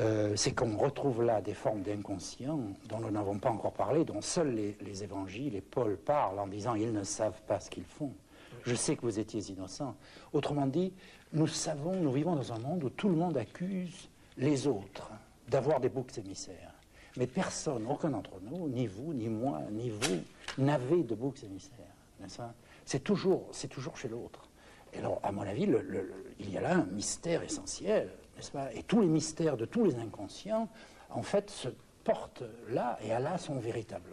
euh, c'est qu'on retrouve là des formes d'inconscient dont nous n'avons pas encore parlé, dont seuls les, évangiles et Paul parlent en disant ils ne savent pas ce qu'ils font. Je sais que vous étiez innocents. Autrement dit, nous savons, nous vivons dans un monde où tout le monde accuse les autres d'avoir des boucs émissaires. Mais personne, aucun d'entre nous, ni vous, ni moi, ni vous, n'avez de boucs émissaires. C'est toujours, toujours chez l'autre. Et alors, à mon avis, il y a là un mystère essentiel et tous les mystères de tous les inconscients, en fait, se portent là et à là son véritable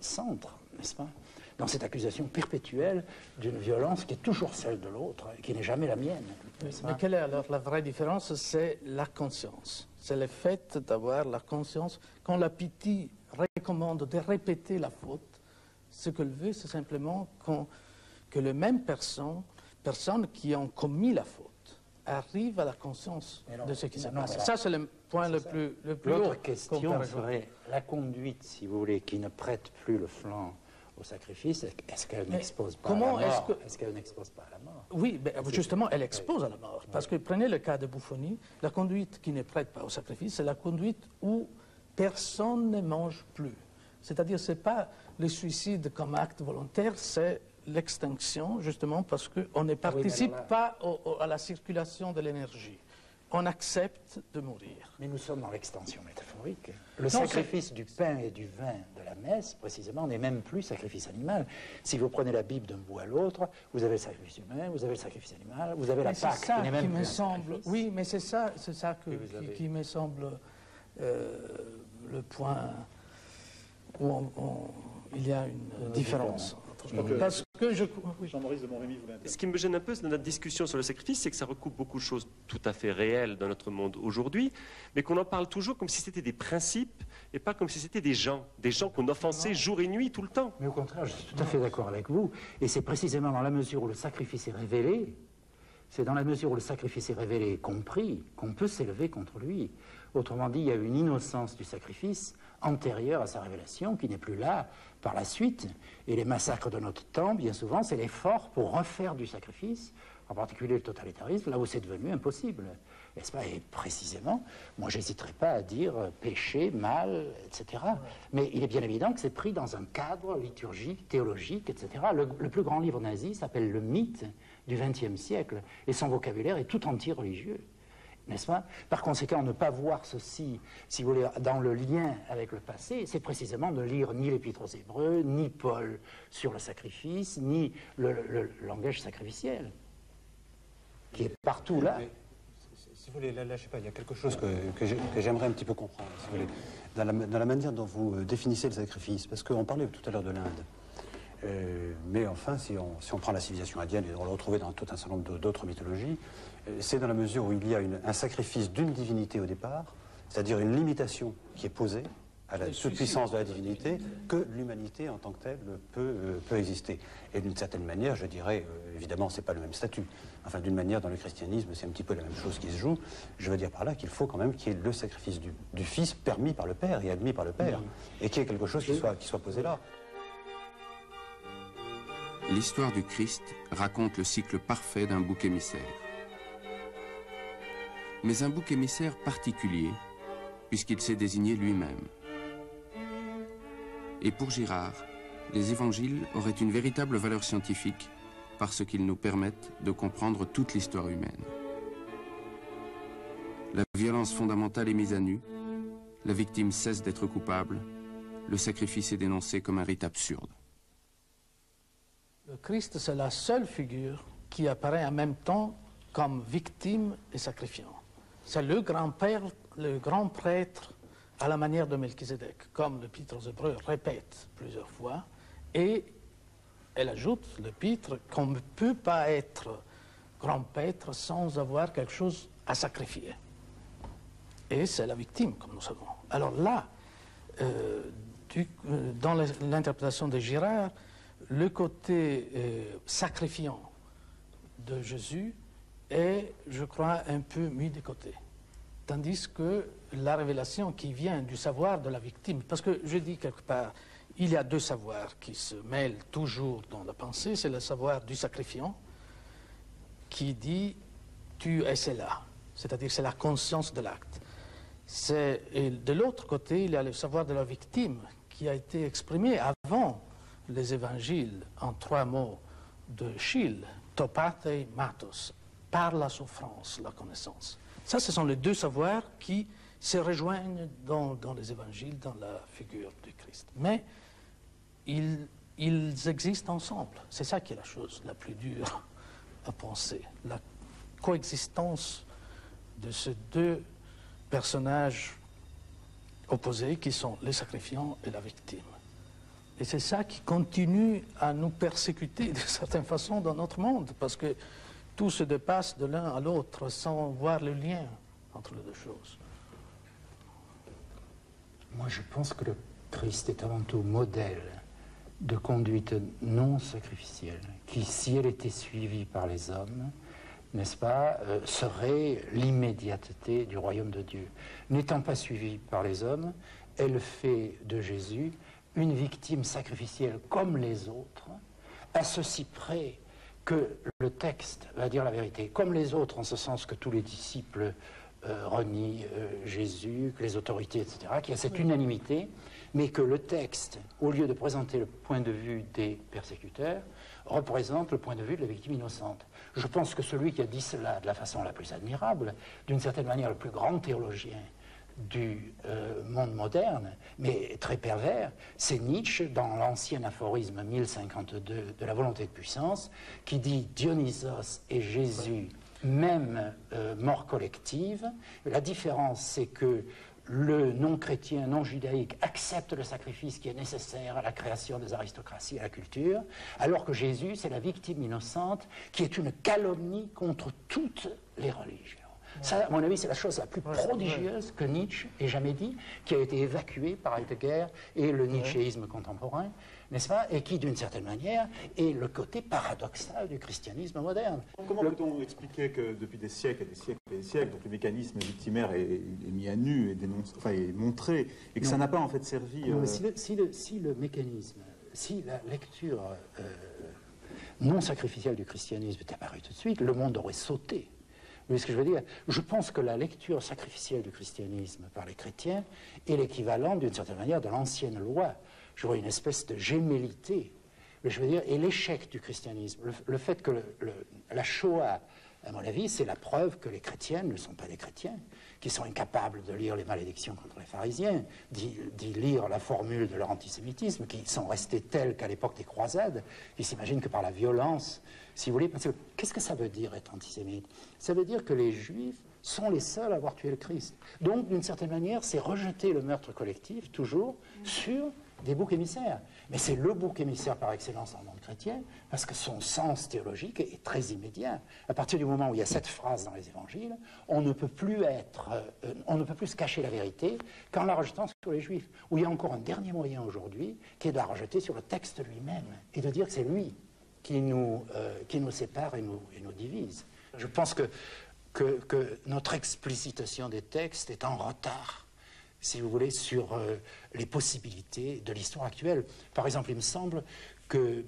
centre, n'est-ce pas? Dans cette accusation perpétuelle d'une violence qui est toujours celle de l'autre et qui n'est jamais la mienne. mais quelle est alors la vraie différence? C'est la conscience. C'est le fait d'avoir la conscience. Quand la pitié recommande de répéter la faute, ce qu'elle veut, c'est simplement que les mêmes personnes, personnes qui ont commis la faute, arrive à la conscience de ce qui se passe. Ça, c'est le point le plus, le plus L'autre question serait la conduite, si vous voulez, qui ne prête plus le flanc au sacrifice, est-ce qu'elle n'expose pas, à la mort? Est-ce qu'elle n'expose pas à la mort? Oui, justement, elle expose à la mort. Parce que prenez le cas de Bouffonie, la conduite qui ne prête pas au sacrifice, c'est la conduite où personne ne mange plus. C'est-à-dire, ce n'est pas le suicide comme acte volontaire, c'est l'extinction, justement parce qu'on ne participe pas à la circulation de l'énergie. On accepte de mourir. Mais nous sommes dans l'extension métaphorique. Le sacrifice du pain et du vin de la messe, précisément, n'est même plus sacrifice animal. Si vous prenez la Bible d'un bout à l'autre, vous avez le sacrifice humain, vous avez le sacrifice animal, vous avez la Pâque, ça qui, même me semble, Oui, mais c'est ça, c'est ça qui, me semble euh, le point où il y a une différence. Parce que je... Ce qui me gêne un peu dans notre discussion sur le sacrifice, c'est que ça recoupe beaucoup de choses tout à fait réelles dans notre monde aujourd'hui, mais qu'on en parle toujours comme si c'était des principes et pas comme si c'était des gens, des gens qu'on offensait jour et nuit tout le temps. Mais au contraire, je suis tout à fait d'accord avec vous, et c'est précisément dans la mesure où le sacrifice est révélé, c'est dans la mesure où le sacrifice est révélé et compris qu'on peut s'élever contre lui. Autrement dit, il y a une innocence du sacrifice antérieure à sa révélation qui n'est plus là par la suite. Et les massacres de notre temps, bien souvent, c'est l'effort pour refaire du sacrifice, en particulier le totalitarisme, là où c'est devenu impossible. N'est-ce pas? Et précisément, moi, j'hésiterai pas à dire euh, péché, mal, etc. Mais il est bien évident que c'est pris dans un cadre liturgique, théologique, etc. Le, le plus grand livre nazi s'appelle Le mythe du XXe siècle, et son vocabulaire est tout entier religieux n'est-ce pas? Par conséquent, ne pas voir ceci, si vous voulez, dans le lien avec le passé, c'est précisément ne lire ni l'Épître aux Hébreux, ni Paul sur le sacrifice, ni le, langage sacrificiel, qui est partout là. si vous voulez, là, je sais pas, il y a quelque chose que, j'aimerais un petit peu comprendre, dans la, dans la manière dont vous euh, définissez le sacrifice, parce qu'on parlait tout à l'heure de l'Inde. Euh, mais enfin, si on, si on, prend la civilisation indienne, et on le retrouve dans tout un certain nombre d'autres mythologies, euh, c'est dans la mesure où il y a un sacrifice d'une divinité au départ, c'est-à-dire une limitation qui est posée à la toute-puissance de la divinité, que l'humanité en tant que telle peut, euh, peut exister. Et d'une certaine manière, je dirais, évidemment, ce n'est pas le même statut. Enfin, d'une manière, dans le christianisme, c'est un petit peu la même chose qui se joue. Je veux dire par là qu'il faut quand même qu'il y ait le sacrifice du, Fils permis par le Père et admis par le Père, et qu'il y ait quelque chose qui soit, qui soit posé là. L'histoire du Christ raconte le cycle parfait d'un bouc émissaire. Mais un bouc émissaire particulier, puisqu'il s'est désigné lui-même. Et pour Girard, les évangiles auraient une véritable valeur scientifique parce qu'ils nous permettent de comprendre toute l'histoire humaine. La violence fondamentale est mise à nu, la victime cesse d'être coupable, le sacrifice est dénoncé comme un rite absurde. Christ, c'est la seule figure qui apparaît en même temps comme victime et sacrifiant. C'est le grand-père, le grand prêtre à la manière de Melchizedek, comme l'Épître aux Hébreux répète plusieurs fois, et elle ajoute, l'Épître, qu'on ne peut pas être grand prêtre sans avoir quelque chose à sacrifier. Et c'est la victime, comme nous savons. Alors là, euh, euh, dans l'interprétation de Girard, le côté euh, sacrifiant de Jésus est, je crois, un peu mis de côté. Tandis que la révélation qui vient du savoir de la victime, parce que je dis quelque part, il y a deux savoirs qui se mêlent toujours dans la pensée, c'est le savoir du sacrifiant qui dit tu es cela, c'est-à-dire c'est la conscience de l'acte. Et de l'autre côté, il y a le savoir de la victime qui a été exprimé avant les évangiles en trois mots de Schill, topate matos, par la souffrance, la connaissance. Ça, ce sont les deux savoirs qui se rejoignent dans, les évangiles, dans la figure du Christ. Mais ils, ils existent ensemble. C'est ça qui est la chose la plus dure à penser. La coexistence de ces deux personnages opposés qui sont les sacrifiants et la victime. Et c'est ça qui continue à nous persécuter de certaine façon dans notre monde, parce que tout se dépasse de l'un à l'autre sans voir le lien entre les deux choses. Moi, je pense que le Christ est avant tout modèle de conduite non sacrificielle, qui, si elle était suivie par les hommes, n'est-ce pas, euh, serait l'immédiateté du royaume de Dieu. N'étant pas suivie par les hommes, elle fait de Jésus une victime sacrificielle comme les autres, à ceci près que le texte va dire la vérité, comme les autres, en ce sens que tous les disciples euh, renient euh, Jésus, que les autorités, etc., qu'il y a cette unanimité, mais que le texte, au lieu de présenter le point de vue des persécuteurs, représente le point de vue de la victime innocente. Je pense que celui qui a dit cela de la façon la plus admirable, d'une certaine manière le plus grand théologien du euh, monde moderne, mais très pervers, c'est Nietzsche dans l'ancien aphorisme 1052 de la volonté de puissance, qui dit Dionysos et Jésus, même euh, mort collective. La différence, c'est que le non-chrétien, non-judaïque accepte le sacrifice qui est nécessaire à la création des aristocraties et à la culture, alors que Jésus, c'est la victime innocente qui est une calomnie contre toutes les religions. Ça, à mon avis, c'est la chose la plus prodigieuse que Nietzsche ait jamais dit, qui a été évacuée par Heidegger et le nietzschéisme contemporain, n'est-ce pas Et qui, d'une certaine manière, est le côté paradoxal du christianisme moderne. Comment peut-on expliquer que depuis des siècles et des siècles et des siècles, donc le mécanisme victimaire est, mis à nu et enfin, est montré, et que ça n'a pas en fait servi... Euh, si, le, mécanisme, si la lecture euh, non sacrificielle du christianisme était apparue tout de suite, le monde aurait sauté ce que je veux dire? Je pense que la lecture sacrificielle du christianisme par les chrétiens est l'équivalent, d'une certaine manière, de l'ancienne loi. Je vois une espèce de gémellité. Je veux dire, et l'échec du christianisme, le, fait que la Shoah, à mon avis, c'est la preuve que les chrétiens ne sont pas des chrétiens, qui sont incapables de lire les malédictions contre les pharisiens, d'y lire la formule de leur antisémitisme, qui sont restés tels qu'à l'époque des croisades, qui s'imaginent que par la violence, si vous voulez, parce que qu'est-ce que ça veut dire être antisémite? Ça veut dire que les juifs sont les seuls à avoir tué le Christ. Donc, d'une certaine manière, c'est rejeter le meurtre collectif, toujours, sur des boucs émissaires. Mais c'est le bouc émissaire par excellence en monde chrétien, parce que son sens théologique est très immédiat. À partir du moment où il y a cette phrase dans les évangiles, on ne peut plus être, euh, on ne peut plus se cacher la vérité qu'en la rejetant sur les juifs. Où il y a encore un dernier moyen aujourd'hui, qui est de la rejeter sur le texte lui-même, et de dire que c'est lui qui nous, euh, qui nous sépare et nous, et nous divise. Je pense que, que, que, notre explicitation des textes est en retard, si vous voulez, sur euh, les possibilités de l'histoire actuelle. Par exemple, il me semble que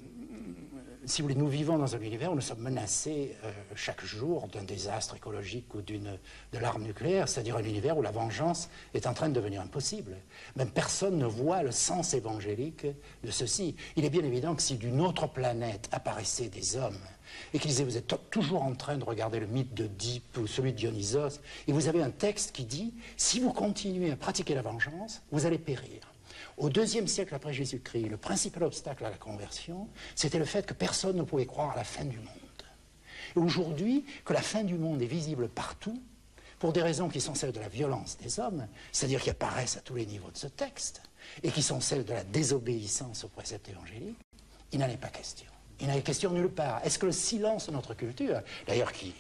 si vous voulez, nous vivons dans un univers où nous sommes menacés euh, chaque jour d'un désastre écologique ou d'une, de l'arme nucléaire, c'est-à-dire un univers où la vengeance est en train de devenir impossible. Même personne ne voit le sens évangélique de ceci. Il est bien évident que si d'une autre planète apparaissaient des hommes et qu'ils disaient vous êtes toujours en train de regarder le mythe de Deep ou celui de Dionysos, et vous avez un texte qui dit si vous continuez à pratiquer la vengeance, vous allez périr. Au deuxième siècle après Jésus-Christ, le principal obstacle à la conversion, c'était le fait que personne ne pouvait croire à la fin du monde. Et aujourd'hui, que la fin du monde est visible partout, pour des raisons qui sont celles de la violence des hommes, c'est-à-dire qui apparaissent à tous les niveaux de ce texte, et qui sont celles de la désobéissance aux préceptes évangéliques, il n'en est pas question. Il n'en est question nulle part. Est-ce que le silence de notre culture, d'ailleurs qui,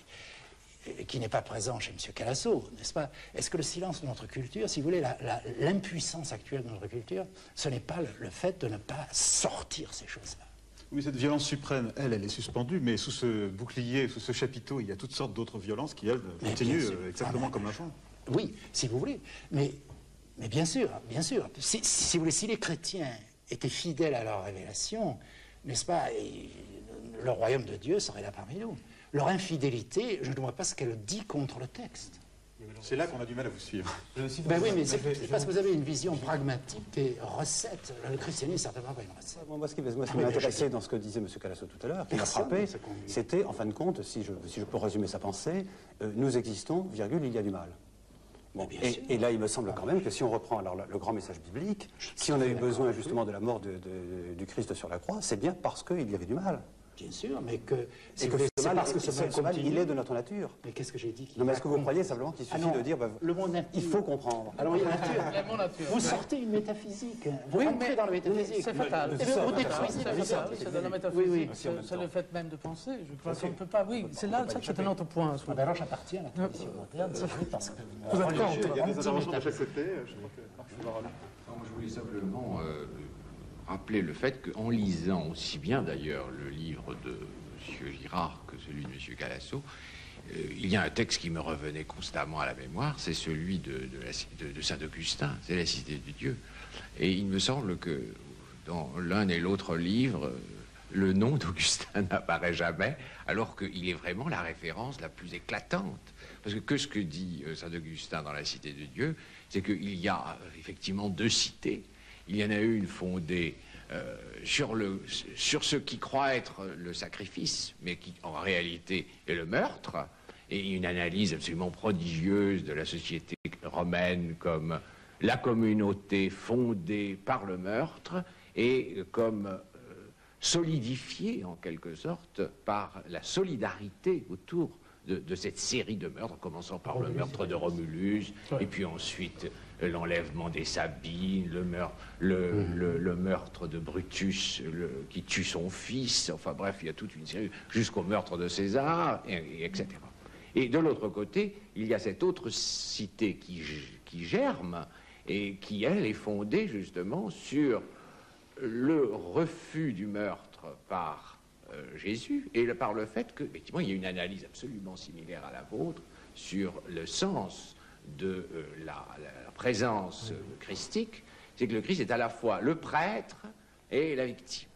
qui n'est pas présent chez M. Calasso, n'est-ce pas? Est-ce que le silence de notre culture, si vous voulez, l'impuissance actuelle de notre culture, ce n'est pas le, fait de ne pas sortir ces choses-là? Oui, cette violence suprême, elle, elle est suspendue, mais sous ce bouclier, sous ce chapiteau, il y a toutes sortes d'autres violences qui, elles, continuent euh, exactement comme avant. Oui, si vous voulez. Mais, mais bien sûr, bien sûr. Si, si, vous voulez, si les chrétiens étaient fidèles à leur révélation, n'est-ce pas Le royaume de Dieu serait là parmi nous leur infidélité, je ne vois pas ce qu'elle dit contre le texte. C'est là qu'on a du mal à vous suivre. Ben oui, mais c'est parce que vous avez une vision pragmatique et recette. Le christianisme, certainement pas une recette. moi, ce qui, m'a intéressé dans ce que disait M. Calasso tout à l'heure, qui m'a frappé, c'était, en fin de compte, si je, si je peux résumer sa pensée, euh, nous existons, virgule, il y a du mal. Bon, et, là, il me semble quand même que si on reprend alors le, grand message biblique, si on a eu besoin justement de la mort du Christ sur la croix, c'est bien parce qu'il y avait du mal. Bien sûr, mais que, c'est parce que ce mal, il est de notre nature. Mais qu'est-ce que j'ai dit Non, mais est-ce que vous croyez simplement qu'il suffit ah de dire bah, le monde il faut comprendre Alors, la nature. Vous sortez une métaphysique. Vous oui, entrez dans la métaphysique. C'est fatal. Vous détruisez la C'est métaphysique. Oui, oui. C'est le fait même de penser. Je crois qu'on ne peut pas. Oui, c'est là, c'est un autre point. Ah, ben alors, j'appartiens à la tradition moderne. parce que. Vous êtes Il y a des interventions de chaque côté. Je voulais simplement euh, rappeler le fait qu'en lisant aussi bien d'ailleurs le livre de M. Girard que celui de M. Calasso, euh, il y a un texte qui me revenait constamment à la mémoire, c'est celui de, Saint-Augustin, c'est la cité de Dieu. Et il me semble que dans l'un et l'autre livre, le nom d'Augustin n'apparaît jamais, alors qu'il est vraiment la référence la plus éclatante. Parce que, que ce que dit euh, Saint-Augustin dans la cité de Dieu, c'est qu'il y a euh, effectivement deux cités. Il y en a une fondée euh, sur, le, sur ce qui croit être le sacrifice, mais qui en réalité est le meurtre, et une analyse absolument prodigieuse de la société romaine comme la communauté fondée par le meurtre et comme euh, solidifiée en quelque sorte par la solidarité autour de, cette série de meurtres, commençant par le meurtre de Romulus, et puis ensuite l'enlèvement des Sabines, le, meurtre, mhm. le, meurtre de Brutus qui tue son fils, enfin bref, il y a toute une série, jusqu'au meurtre de César, et, etc. Et de l'autre côté, il y a cette autre cité qui, qui germe, et qui, elle, est fondée justement sur le refus du meurtre par euh, Jésus et par le fait qu'effectivement, il y a une analyse absolument similaire à la vôtre sur le sens de euh, la, présence christique, c'est que le Christ est à la fois le prêtre et la victime.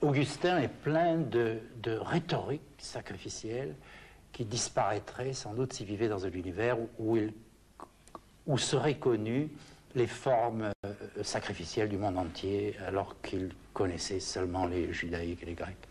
Augustin est plein de, rhétorique sacrificielle qui disparaîtrait sans doute s'il vivait dans un univers où, il, où seraient connues les formes euh, sacrificielles du monde entier alors qu'il connaissait seulement les judaïques et les grecs.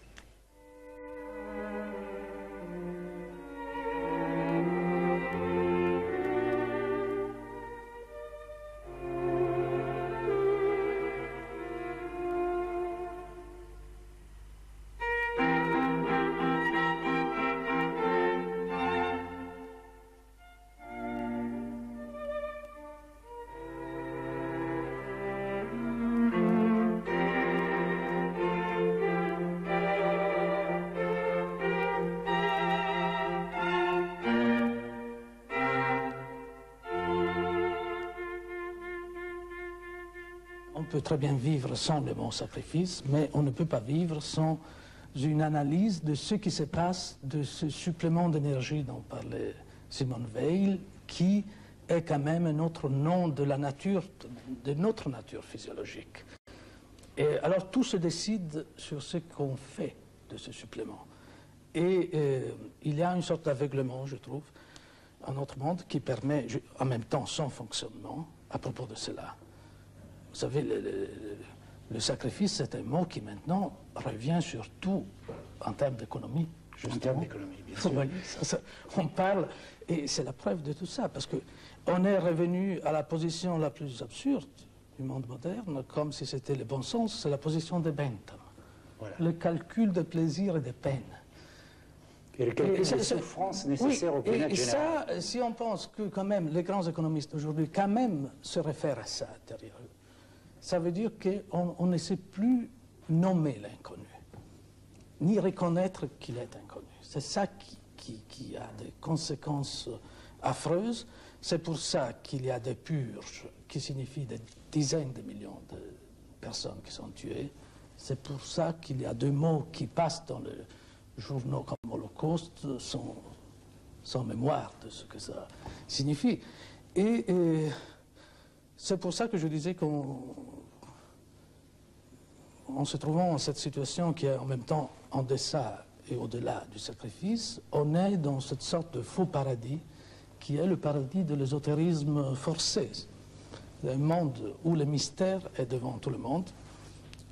Très bien vivre sans le bon sacrifice, mais on ne peut pas vivre sans une analyse de ce qui se passe, de ce supplément d'énergie dont parlait Simone Weil, qui est quand même un autre nom de la nature, de notre nature physiologique. Et alors tout se décide sur ce qu'on fait de ce supplément. Et euh, il y a une sorte d'aveuglement, je trouve, en notre monde qui permet en même temps son fonctionnement à propos de cela. Vous savez, le, le- le sacrifice, c'est un mot qui maintenant revient surtout en termes d'économie. En termes d'économie, bien sûr. voyez, ça, ça, on parle, et c'est la preuve de tout ça, parce qu'on est revenu à la position la plus absurde du monde moderne, comme si c'était le bon sens, c'est la position des Bentham. Voilà. Le calcul de plaisir et de peine. Et le calcul des souffrances nécessaires oui, au bien-être et général. ça, si on pense que quand même les grands économistes aujourd'hui quand même se réfèrent à ça derrière eux, ça veut dire qu'on on ne sait plus nommer l'inconnu, ni reconnaître qu'il est inconnu. C'est ça qui, a des conséquences affreuses. C'est pour ça qu'il y a des purges qui signifient des dizaines de millions de personnes qui sont tuées. C'est pour ça qu'il y a deux mots qui passent dans les journaux comme Holocauste sans, mémoire de ce que ça signifie. Et, c'est pour ça que je disais qu'on en se trouvant dans cette situation qui est en même temps en deçà et au-delà du sacrifice, on est dans cette sorte de faux paradis qui est le paradis de l'ésotérisme forcé. Un monde où le mystère est devant tout le monde,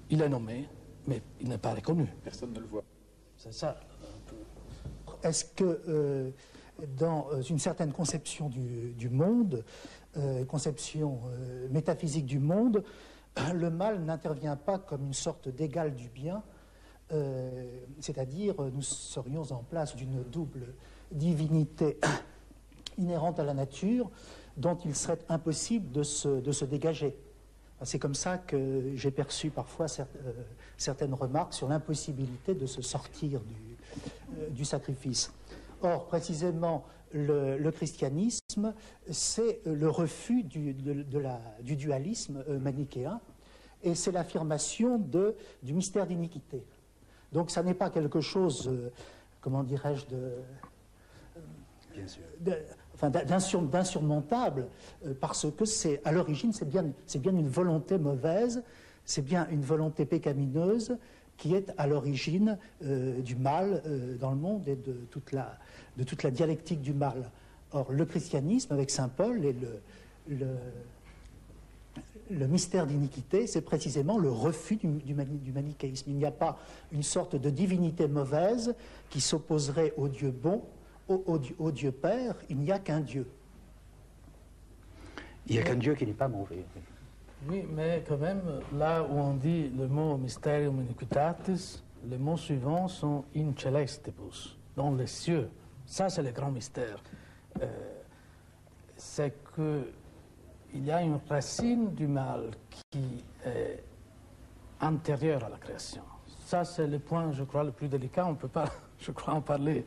il est nommé, mais il n'est pas reconnu. Personne ne le voit. C'est ça. Est-ce que euh, dans euh, une certaine conception du, du monde, euh, conception euh, métaphysique du monde, le mal n'intervient pas comme une sorte d'égal du bien, euh, c'est-à-dire euh, nous serions en place d'une double divinité inhérente à la nature dont il serait impossible de se, dégager. C'est comme ça que j'ai perçu parfois euh, certaines remarques sur l'impossibilité de se sortir du, du sacrifice. Or, précisément, le, le christianisme, c'est le refus du, de- de la- du dualisme euh, manichéen et c'est l'affirmation du mystère d'iniquité. Donc, ça n'est pas quelque chose, euh, comment dirais-je, de, enfin, d'insurmontable, euh, parce que c'est à l'origine, c'est bien, c'est bien une volonté mauvaise, c'est bien une volonté pécamineuse qui est à l'origine euh, du mal euh, dans le monde et de toute, la, de toute la dialectique du mal. Or, le christianisme, avec saint Paul et le, le, mystère d'iniquité, c'est précisément le refus du, du mani- du manichéisme. Il n'y a pas une sorte de divinité mauvaise qui s'opposerait au Dieu bon, au, au Dieu Père. Il n'y a qu'un Dieu. Il n'y a qu'un Dieu qui n'est pas mauvais. Oui, mais quand même, là où on dit le mot mysterium iniquitatis, les mots suivants sont in celestibus, dans les cieux. Ça, c'est le grand mystère. Euh, c'est que il y a une racine du mal qui est antérieure à la création. Ça, c'est le point, je crois, le plus délicat. On ne peut pas, je crois, en parler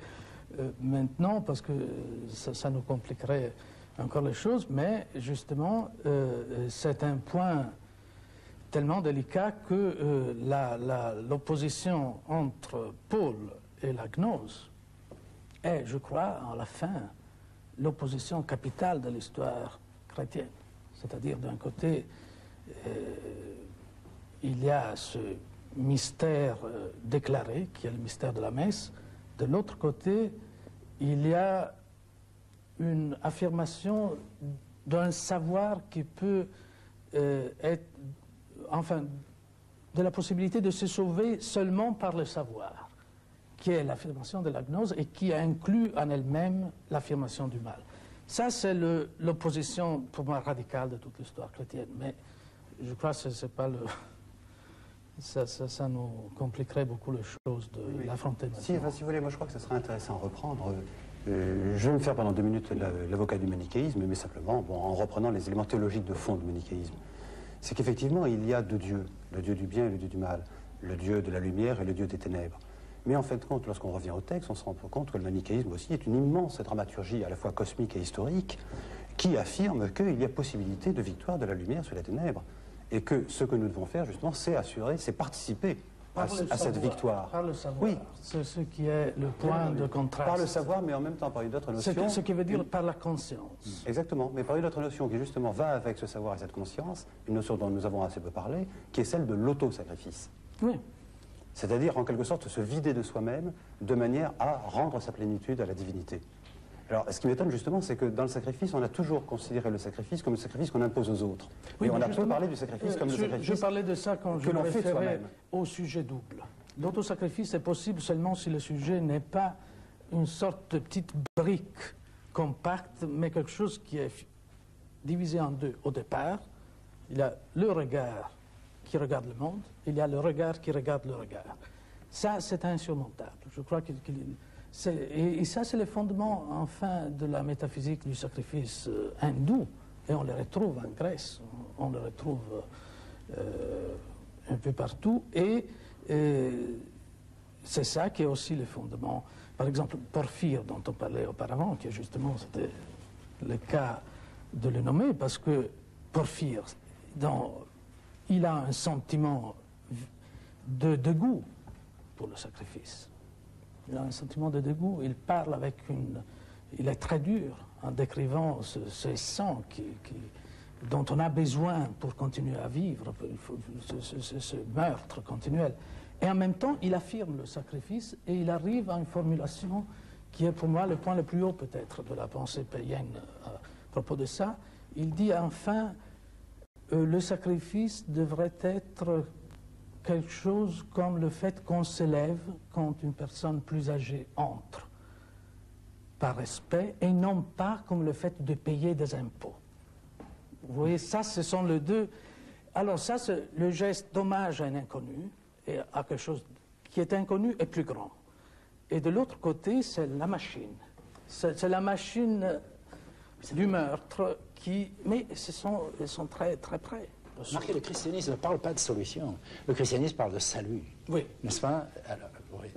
euh, maintenant parce que ça, ça nous compliquerait encore les choses, mais justement, euh, c'est un point tellement délicat que euh, l'opposition entre Paul et la gnose est, je crois, à la fin, l'opposition capitale de l'histoire chrétienne. C'est-à-dire, d'un côté, euh, il y a ce mystère euh, déclaré, qui est le mystère de la messe. De l'autre côté, il y a une affirmation d'un savoir qui peut euh, être, enfin, de la possibilité de se sauver seulement par le savoir, qui est l'affirmation de la gnose et qui inclut en elle-même l'affirmation du mal. Ça, c'est l'opposition, pour moi, radicale de toute l'histoire chrétienne. Mais je crois que ce n'est pas le. Ça, ça- ça nous compliquerait beaucoup les choses de Oui. l'affronter Si, enfin, si vous voulez, moi je crois que ce serait intéressant à reprendre. Euh, je vais me faire pendant deux minutes la- l'avocat du manichéisme, mais simplement en reprenant les éléments théologiques de fond du manichéisme. C'est qu'effectivement, il y a deux dieux, le dieu du bien et le dieu du mal, le dieu de la lumière et le dieu des ténèbres. Mais en fin de compte, lorsqu'on revient au texte, on se rend compte que le manichéisme aussi est une immense dramaturgie à la fois cosmique et historique qui affirme qu'il y a possibilité de victoire de la lumière sur les ténèbres. Et que ce que nous devons faire, justement, c'est assurer, c'est participer à, cette victoire. Par le savoir. Oui. C'est ce qui est le point de contraste. Par le savoir, mais en même temps par une autre notion. que- ce qui veut dire par la conscience. Exactement, mais par une autre notion qui justement va avec ce savoir et cette conscience, une notion dont nous avons assez peu parlé, qui est celle de l'auto-sacrifice. Oui. C'est-à-dire en quelque sorte se vider de soi-même de manière à rendre sa plénitude à la divinité. Alors, ce qui m'étonne justement, c'est que dans le sacrifice, on a toujours considéré le sacrifice comme le sacrifice qu'on impose aux autres. Oui, et on a peu parlé du sacrifice euh, comme le je, sacrifice. je parlais de ça quand je me référais au sujet double. L'autosacrifice est possible seulement si le sujet n'est pas une sorte de petite brique compacte, mais quelque chose qui est divisé en deux. Au départ, il y a le regard qui regarde le monde, il y a le regard qui regarde le regard. Ça, c'est insurmontable. Je crois qu'il... et, ça, c'est le fondement, enfin, de la métaphysique du sacrifice euh, hindou. Et on le retrouve en Grèce, on, le retrouve euh, un peu partout. Et euh, c'est ça qui est aussi le fondement. Par exemple, Porphyre, dont on parlait auparavant, qui justement, c'était le cas de le nommer, parce que Porphyre, il a un sentiment de dégoût pour le sacrifice. Il a un sentiment de dégoût. Il parle avec une. Il est très dur en décrivant ce, sang qui, dont on a besoin pour continuer à vivre, ce meurtre continuel. Et en même temps, il affirme le sacrifice et il arrive à une formulation qui est pour moi le point le plus haut peut-être de la pensée païenne euh, à propos de ça. Il dit enfin, euh, le sacrifice devrait être quelque chose comme le fait qu'on s'élève quand une personne plus âgée entre, par respect, et non pas comme le fait de payer des impôts. Vous voyez, ça, ce sont les deux. Alors ça, c'est le geste d'hommage à un inconnu, et à quelque chose qui est inconnu et plus grand. Et de l'autre côté, c'est la machine. C'est la machine du meurtre qui... Mais ce sont, ils sont très, très près. Remarquez, le christianisme ne parle pas de solution. Le christianisme parle de salut. Oui. N'est-ce pas? Alors, oui.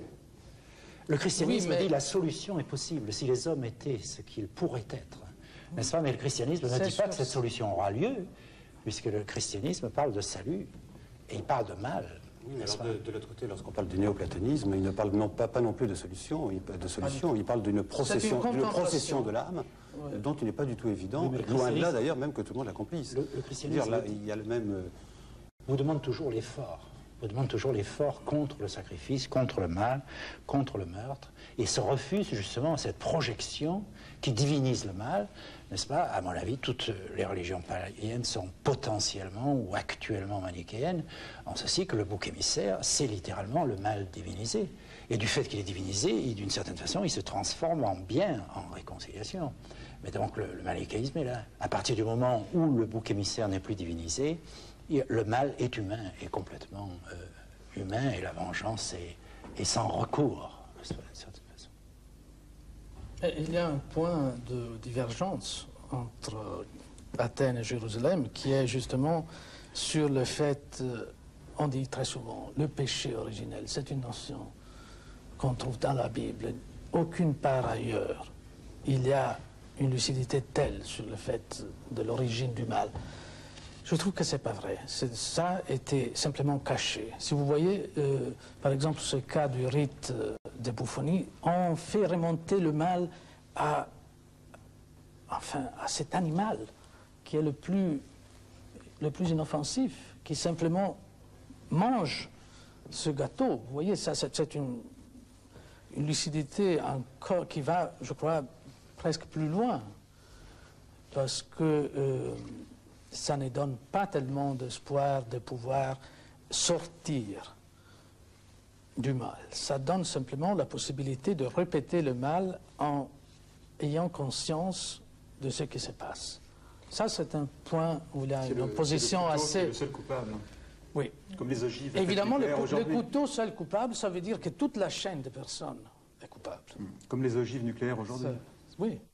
Le christianisme Oui, mais- dit la solution est possible si les hommes étaient ce qu'ils pourraient être. N'est-ce pas? Mais le christianisme ne dit pas que cette solution aura lieu, puisque le christianisme parle de salut et il parle de mal. n'est-ce Alors, pas? de, de l'autre côté, lorsqu'on parle du néoplatonisme, il ne parle non pas, pas non plus de solution, il, de solution, il parle d'une procession, procession de l'âme dont il n'est pas du tout évident, Oui, loin de là d'ailleurs, même que tout le monde l'accomplisse. Le- le christianisme- là, il y a le même... euh, vous demande toujours l'effort. Vous demande toujours l'effort contre le sacrifice, contre le mal, contre le meurtre, et se refuse justement à cette projection qui divinise le mal, n'est-ce pas? À mon avis, toutes les religions païennes sont potentiellement ou actuellement manichéennes, en ceci que le bouc émissaire, c'est littéralement le mal divinisé. Et du fait qu'il est divinisé, d'une certaine façon, il se transforme en bien, en réconciliation. Mais donc le, le est là. À partir du moment où le bouc émissaire n'est plus divinisé, le mal est humain, est complètement euh, humain, et la vengeance est, est sans recours, d'une certaine façon. Il y a un point de divergence entre Athènes et Jérusalem qui est justement sur le fait, euh, on dit très souvent, le péché originel. C'est une notion qu'on trouve dans la Bible. Aucune part ailleurs, il y a une lucidité telle sur le fait de l'origine du mal. Je trouve que c'est pas vrai. Ça était simplement caché. Si vous voyez, euh, par exemple, ce cas du rite euh, de bouffonie, on fait remonter le mal à, enfin, à cet animal qui est le plus, le plus inoffensif, qui simplement mange ce gâteau. Vous voyez, ça, c'est c'est une, une lucidité encore qui va, je crois, presque plus loin parce que euh, ça ne donne pas tellement d'espoir de pouvoir sortir du mal. Ça donne simplement la possibilité de répéter le mal en ayant conscience de ce qui se passe. Ça, c'est un point où il y a une le- opposition c'est le couteau assez... le seul coupable. Oui. Comme les ogives. Évidemment, le, le couteau seul coupable, ça veut dire que toute la chaîne de personnes est coupable. Comme les ogives nucléaires aujourd'hui. Ça- oui.